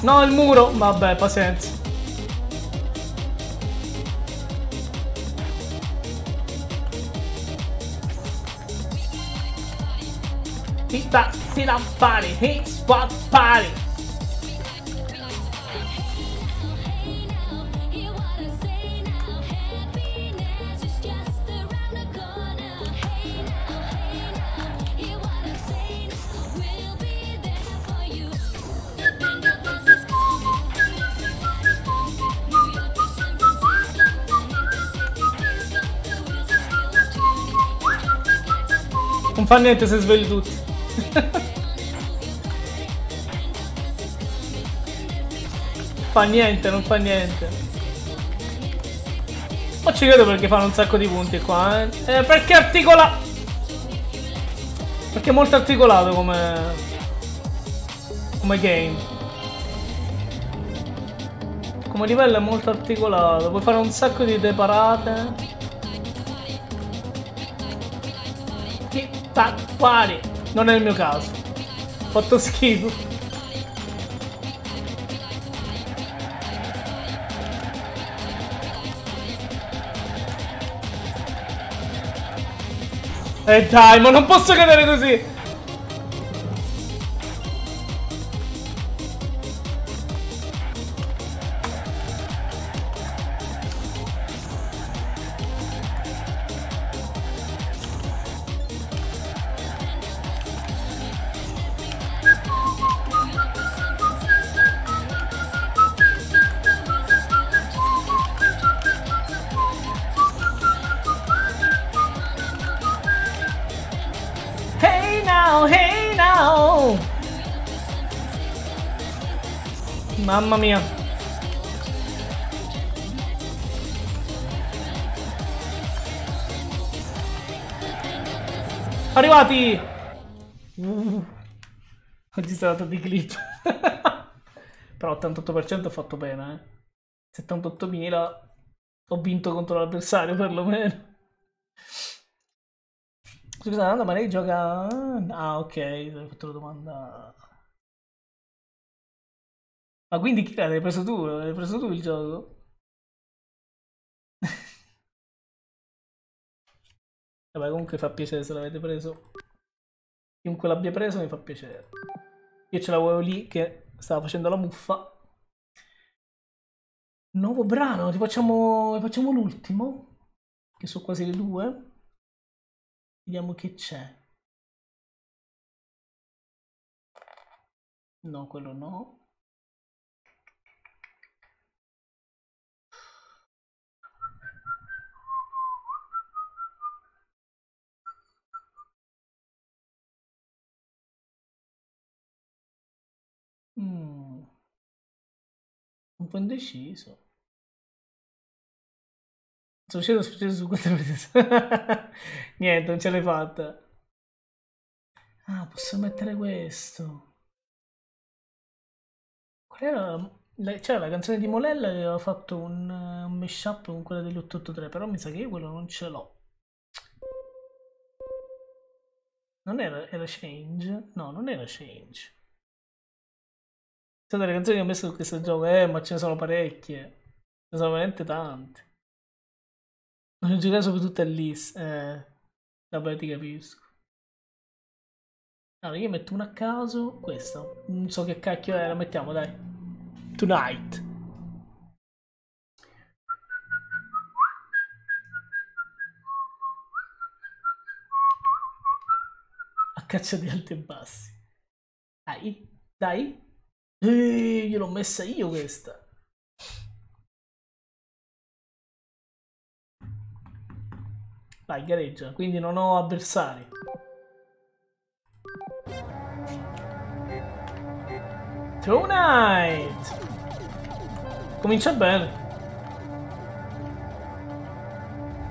No, il muro. Vabbè, pazienza. Hit that, sit up party, hit spot party. Fa niente se svegli tutti. fa niente, non fa niente. Ma ci credo perché fanno un sacco di punti qua, eh. eh perché articola... Perché è molto articolato come... Come game. Come livello è molto articolato. Puoi fare un sacco di deparate. Tappare! Non è il mio caso. Ho fatto schifo. Eh dai, ma non posso cadere così! Mamma mia. Arrivati! Uh, sarà stato di clip. Però 88% ho fatto bene, eh. 78.000 ho vinto contro l'avversario perlomeno. Scusa, no, ma lei gioca... Ah, ok, hai fatto la domanda... Ma quindi chi l'hai preso tu? L'hai preso tu il gioco? Vabbè, comunque fa piacere se l'avete preso. Chiunque l'abbia preso mi fa piacere. Io ce l'avevo lì che stava facendo la muffa. Nuovo brano, ti facciamo, facciamo l'ultimo. Che sono quasi le due. Vediamo che c'è. No, quello no. Mm. Un po' indeciso. Sono uscito speciale su quante Niente, non ce l'hai fatta. Ah, posso mettere questo. Qual era? la- C'era la canzone di Molella che aveva fatto un, un mashup con quella degli 883, però mi sa che io quello non ce l'ho. Non era, era Change? No, non era Change. Sono delle canzoni che ho messo su questo gioco, eh, ma ce ne sono parecchie. Ce ne sono veramente tante. Non ho giocato soprattutto a Liz. Eh, vabbè, ti capisco. Allora, io metto una a caso. Questa. Non so che cacchio è, la mettiamo, dai. Tonight. A caccia di alti e bassi. Dai, dai. Eeeh, io l'ho messa io questa. Vai, gareggia, quindi non ho avversari. Tonight! Comincia bene.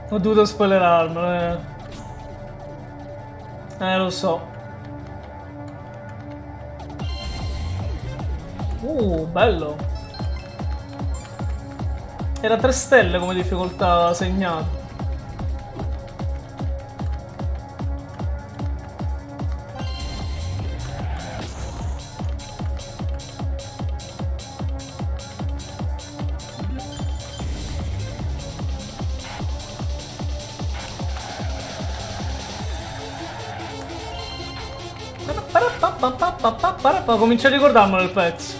Ho dovuto spoilerarmelo, eh. Eh, lo so. Uh, bello. Era 3 stelle come difficoltà segnata. Comincia a ricordarmelo il pezzo.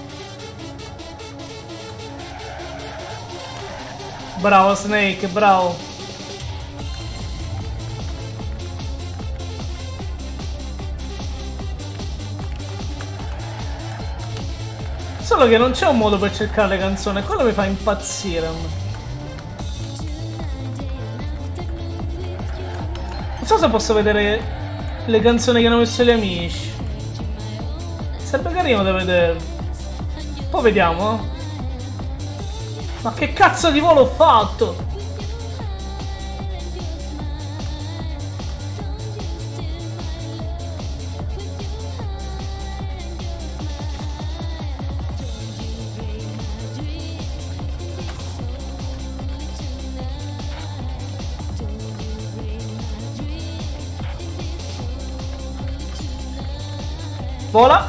Bravo Snake, bravo. Solo che non c'è un modo per cercare le canzoni, quello mi fa impazzire. Non so se posso vedere le canzoni che hanno messo gli amici. Sarebbe carino da vedere. Poi vediamo. Ma che cazzo di volo ho fatto? Vola.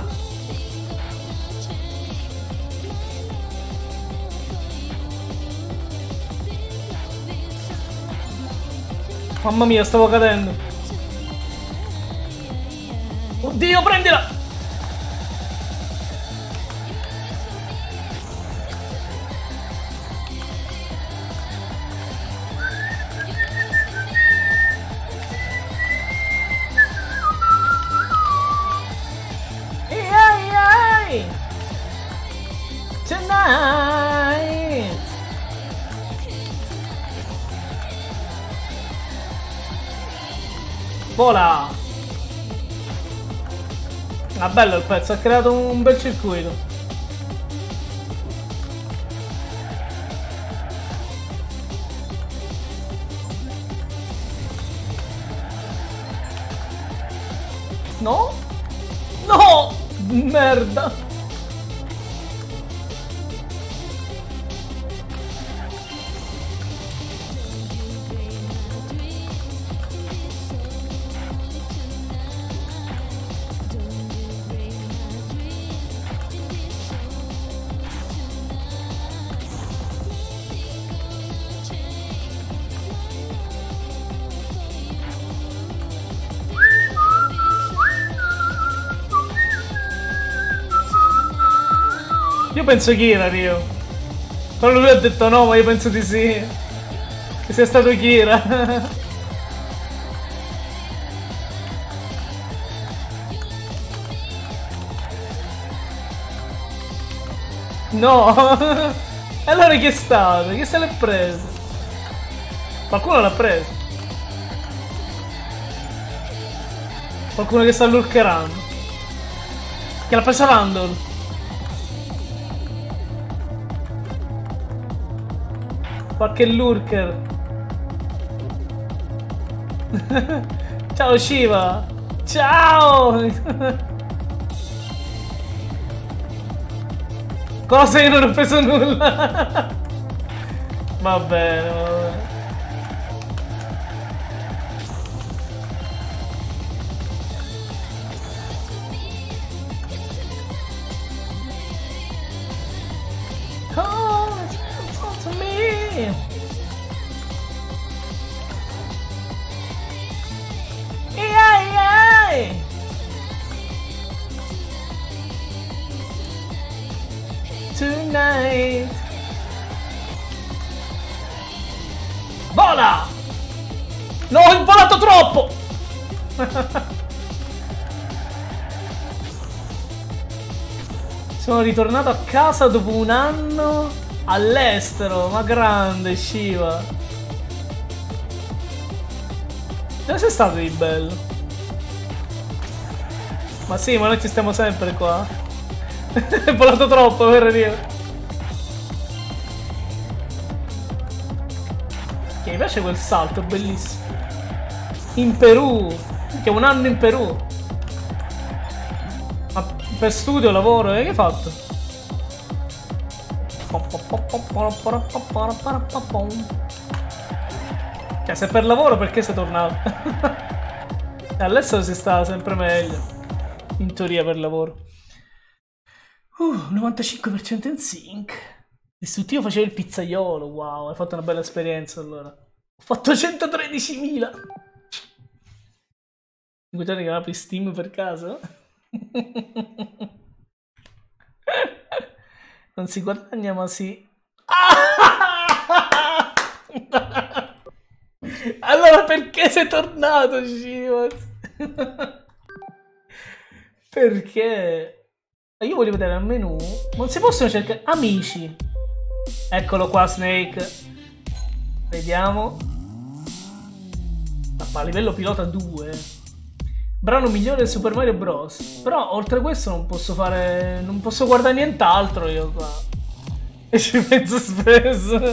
Mamma mia, stavo cadendo. Bello il pezzo, ha creato un bel circuito. No? No! Merda! Io penso Kira, Rio. Però lui ha detto no, ma io penso di sì. Che sia stato Kira. No! E allora chi è stato? Chi se l'è preso? Qualcuno l'ha preso. Qualcuno che sta lurkerando. Che l'ha preso Randall. Qualche lurker. Ciao Shiva. Ciao. Cosa io non ho preso nulla? va bene, va bene. Ritornato a casa dopo un anno all'estero, ma grande Shiva. Dove sei stato di bello? Ma sì, ma noi ci stiamo sempre qua. È volato troppo per dire. Che mi piace quel salto, bellissimo. In Perù. Che un anno in Perù. Per studio, lavoro, e che hai fatto? Cioè, se per lavoro perché sei tornato? E All'estero si sta sempre meglio. In teoria per lavoro. Uh, 95% in sync. Distruttivo faceva il pizzaiolo, wow, hai fatto una bella esperienza allora. Ho fatto 113.000. 5 giorni che apri Steam per caso? Non si guadagna ma si... Allora perché sei tornato, Shivas? Perché? Io voglio vedere al menu. Non si possono cercare... Amici. Eccolo qua, Snake. Vediamo. A livello pilota 2. Brano migliore del Super Mario Bros. Però oltre a questo non posso fare. Non posso guardare nient'altro io qua. E ci penso spesso.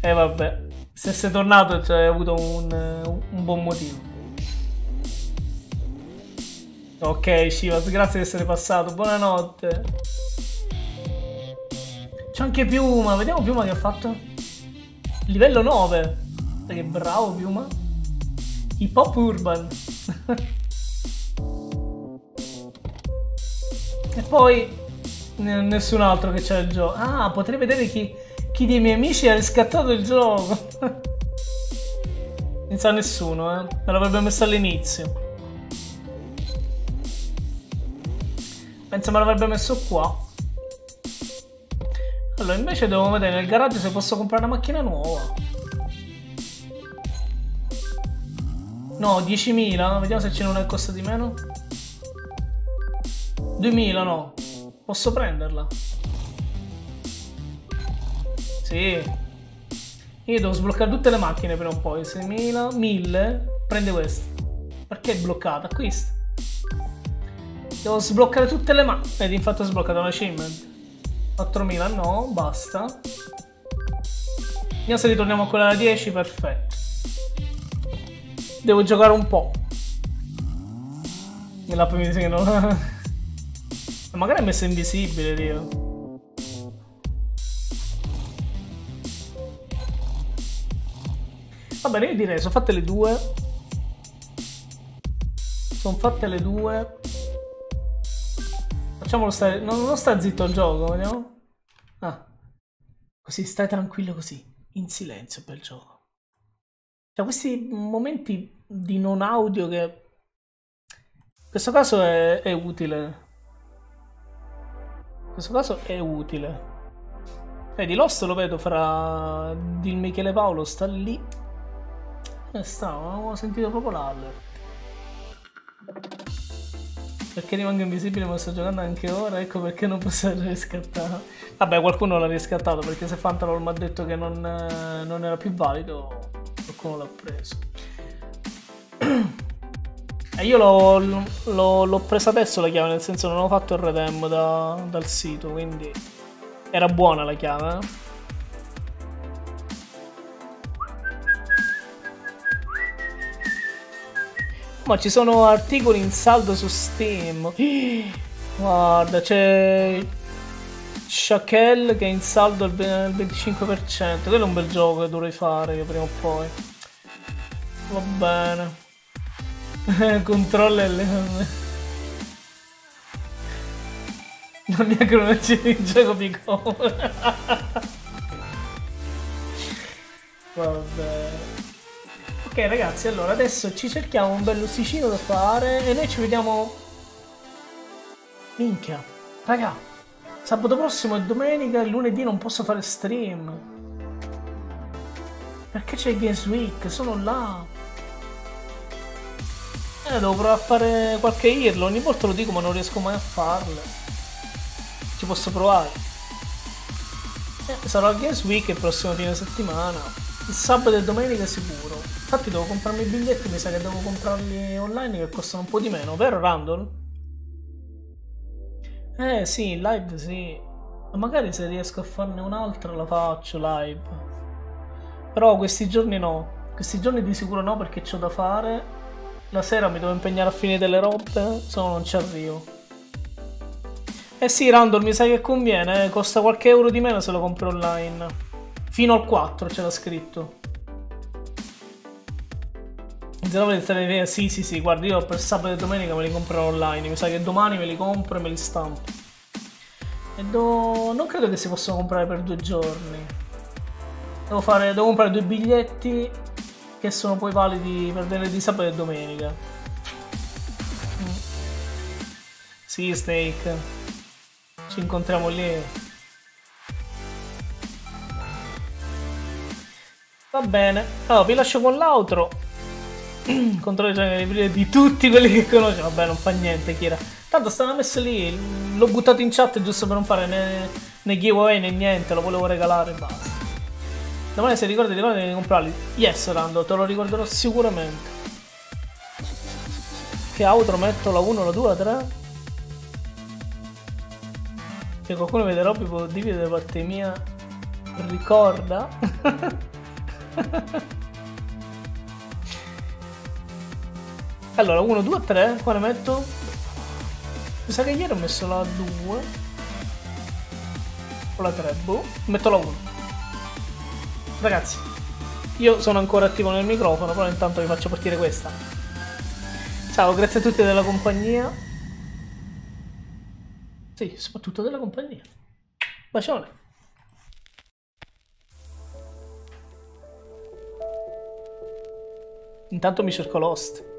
e vabbè. Se sei tornato cioè, hai avuto un, un buon motivo. Ok, Shivas, grazie di essere passato. Buonanotte. C'è anche Piuma. Vediamo Piuma che ha fatto. Livello 9. Che bravo Piuma. Hip Hop Urban. e poi nessun altro che c'è il gioco. Ah, potrei vedere chi, chi dei miei amici ha riscattato il gioco. Non sa nessuno, eh. Me l'avrebbe messo all'inizio. Penso me l'avrebbe messo qua. Allora, invece devo vedere nel garage se posso comprare una macchina nuova. No, 10.000. Vediamo se ce n'è una che costa di meno. 2.000 no. Posso prenderla? Sì. Io devo sbloccare tutte le macchine prima o poi. 6.000, 1.000. Prende questa. Perché è bloccata? Acquista. Devo sbloccare tutte le macchine. Vedi, infatti ho sbloccato una achievement. 4.000 no, basta. Vediamo se ritorniamo a quella da 10, perfetto. Devo giocare un po'. L'app mi che non... Magari è messa invisibile, Dio. Va bene, io direi, sono fatte le due. Sono fatte le due. Facciamolo stare... Non, non sta zitto il gioco, vediamo. Ah. Così, stai tranquillo così. In silenzio, bel gioco. Cioè, questi momenti di non audio che... In questo caso è, è utile. In questo caso è utile. Vedi, Lost lo vedo fra... Di Michele Paolo sta lì. E sta, non ho sentito proprio l'alert. Perché rimango invisibile ma sto giocando anche ora, ecco perché non posso riscattare. Vabbè, qualcuno l'ha riscattato perché se Fantalol mi ha detto che non, eh, non era più valido, qualcuno l'ha preso. E io l'ho, l'ho, l'ho, presa adesso la chiave, nel senso non ho fatto il redem da, dal sito, quindi era buona la chiave. Eh. Ma ci sono articoli in saldo su Steam. Guarda, c'è Shaquille che è in saldo al 25%. Quello è un bel gioco che dovrei fare io prima o poi. Va bene. Controlla le... Non mi cronologia di gioco mi copre. Vabbè. Ok ragazzi, allora adesso ci cerchiamo un bel lusticino da fare e noi ci vediamo... Minchia. Raga, sabato prossimo è domenica e lunedì non posso fare stream. Perché c'è Games Week? Sono là. Eh, devo provare a fare qualche irlo. Ogni volta lo dico ma non riesco mai a farle. Ci posso provare. Eh, sarò al Games Week il prossimo fine settimana. Il sabato e domenica sicuro. Infatti devo comprarmi i biglietti, mi sa che devo comprarli online che costano un po' di meno, vero Randall? Eh sì, in live sì. Ma magari se riesco a farne un'altra la faccio live. Però questi giorni no. Questi giorni di sicuro no perché c'ho da fare. La sera mi devo impegnare a finire delle robe, se no non ci arrivo. Eh sì, Randall, mi sa che conviene, costa qualche euro di meno se lo compri online. Fino al 4 c'era scritto. Sì, sì, sì, guarda, io per sabato e domenica me li comprerò online. Mi sa che domani me li compro e me li stampo. E do... non credo che si possano comprare per due giorni. Devo, fare... Devo comprare due biglietti che sono poi validi per venerdì, sabato e domenica. Mm. Sì, Snake. Ci incontriamo lì. Va bene. Allora, vi lascio con l'altro. Controllo di tutti quelli che conosco. Vabbè, non fa niente, Kira. Tanto stanno messo lì. L'ho buttato in chat giusto per non fare né, né giveaway né niente. Lo volevo regalare e basta. Domani se ricordi di di comprarli. Yes, Rando, te lo ricorderò sicuramente. Che outro metto? La 1, la 2, la 3? Se qualcuno vede Robby può dividere da parte mia ricorda allora 1 2 3 quale metto mi sa che ieri ho messo la 2 o la 3 boh metto la 1 ragazzi io sono ancora attivo nel microfono però intanto vi faccio partire questa ciao grazie a tutti della compagnia sì, soprattutto della compagnia. Bacione. Intanto mi cerco Lost.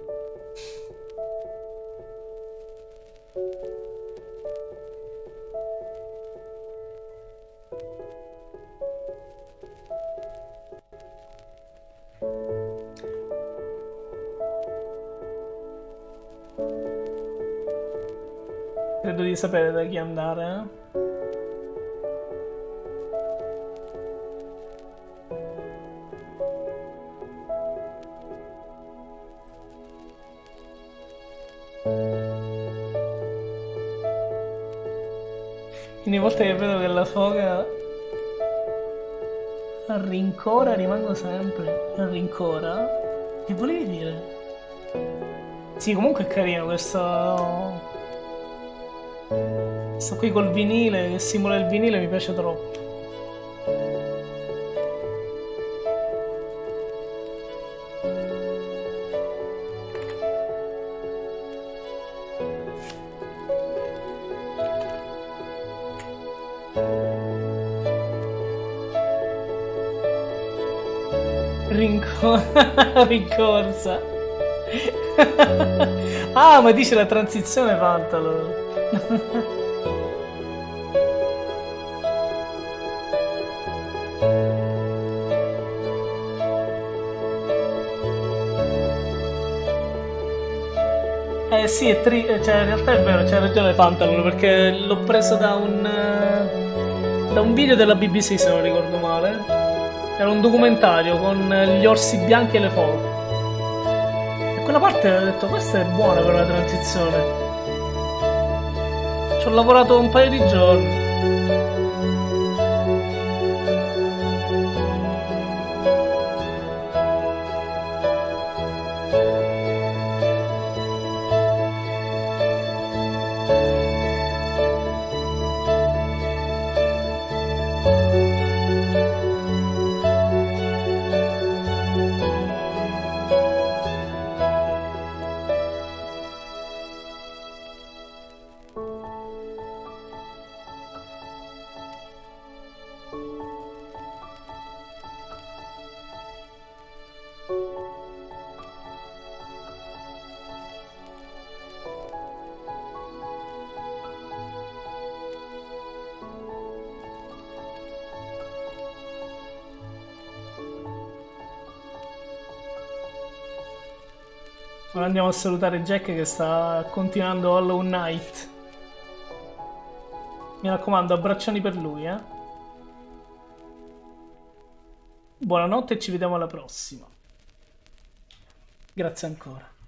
Sapere da chi andare. Eh? Ogni volta che vedo che la foga rincora rimango sempre rincora che volevi dire? Sì comunque è carino questo Sto qui col vinile, che simula il vinile, mi piace troppo. Rincorsa. ah, ma dice la transizione. Eh sì, è tri- cioè, in realtà è vero, c'è ragione Pantalon perché l'ho preso da un, uh, da un video della BBC se non ricordo male. Era un documentario con gli orsi bianchi e le foto. E quella parte ho detto questa è buona per la transizione. Ci ho lavorato un paio di giorni. Andiamo a salutare Jack che sta continuando Hollow Knight. Mi raccomando, abbraccioni per lui, eh. Buonanotte e ci vediamo alla prossima. Grazie ancora.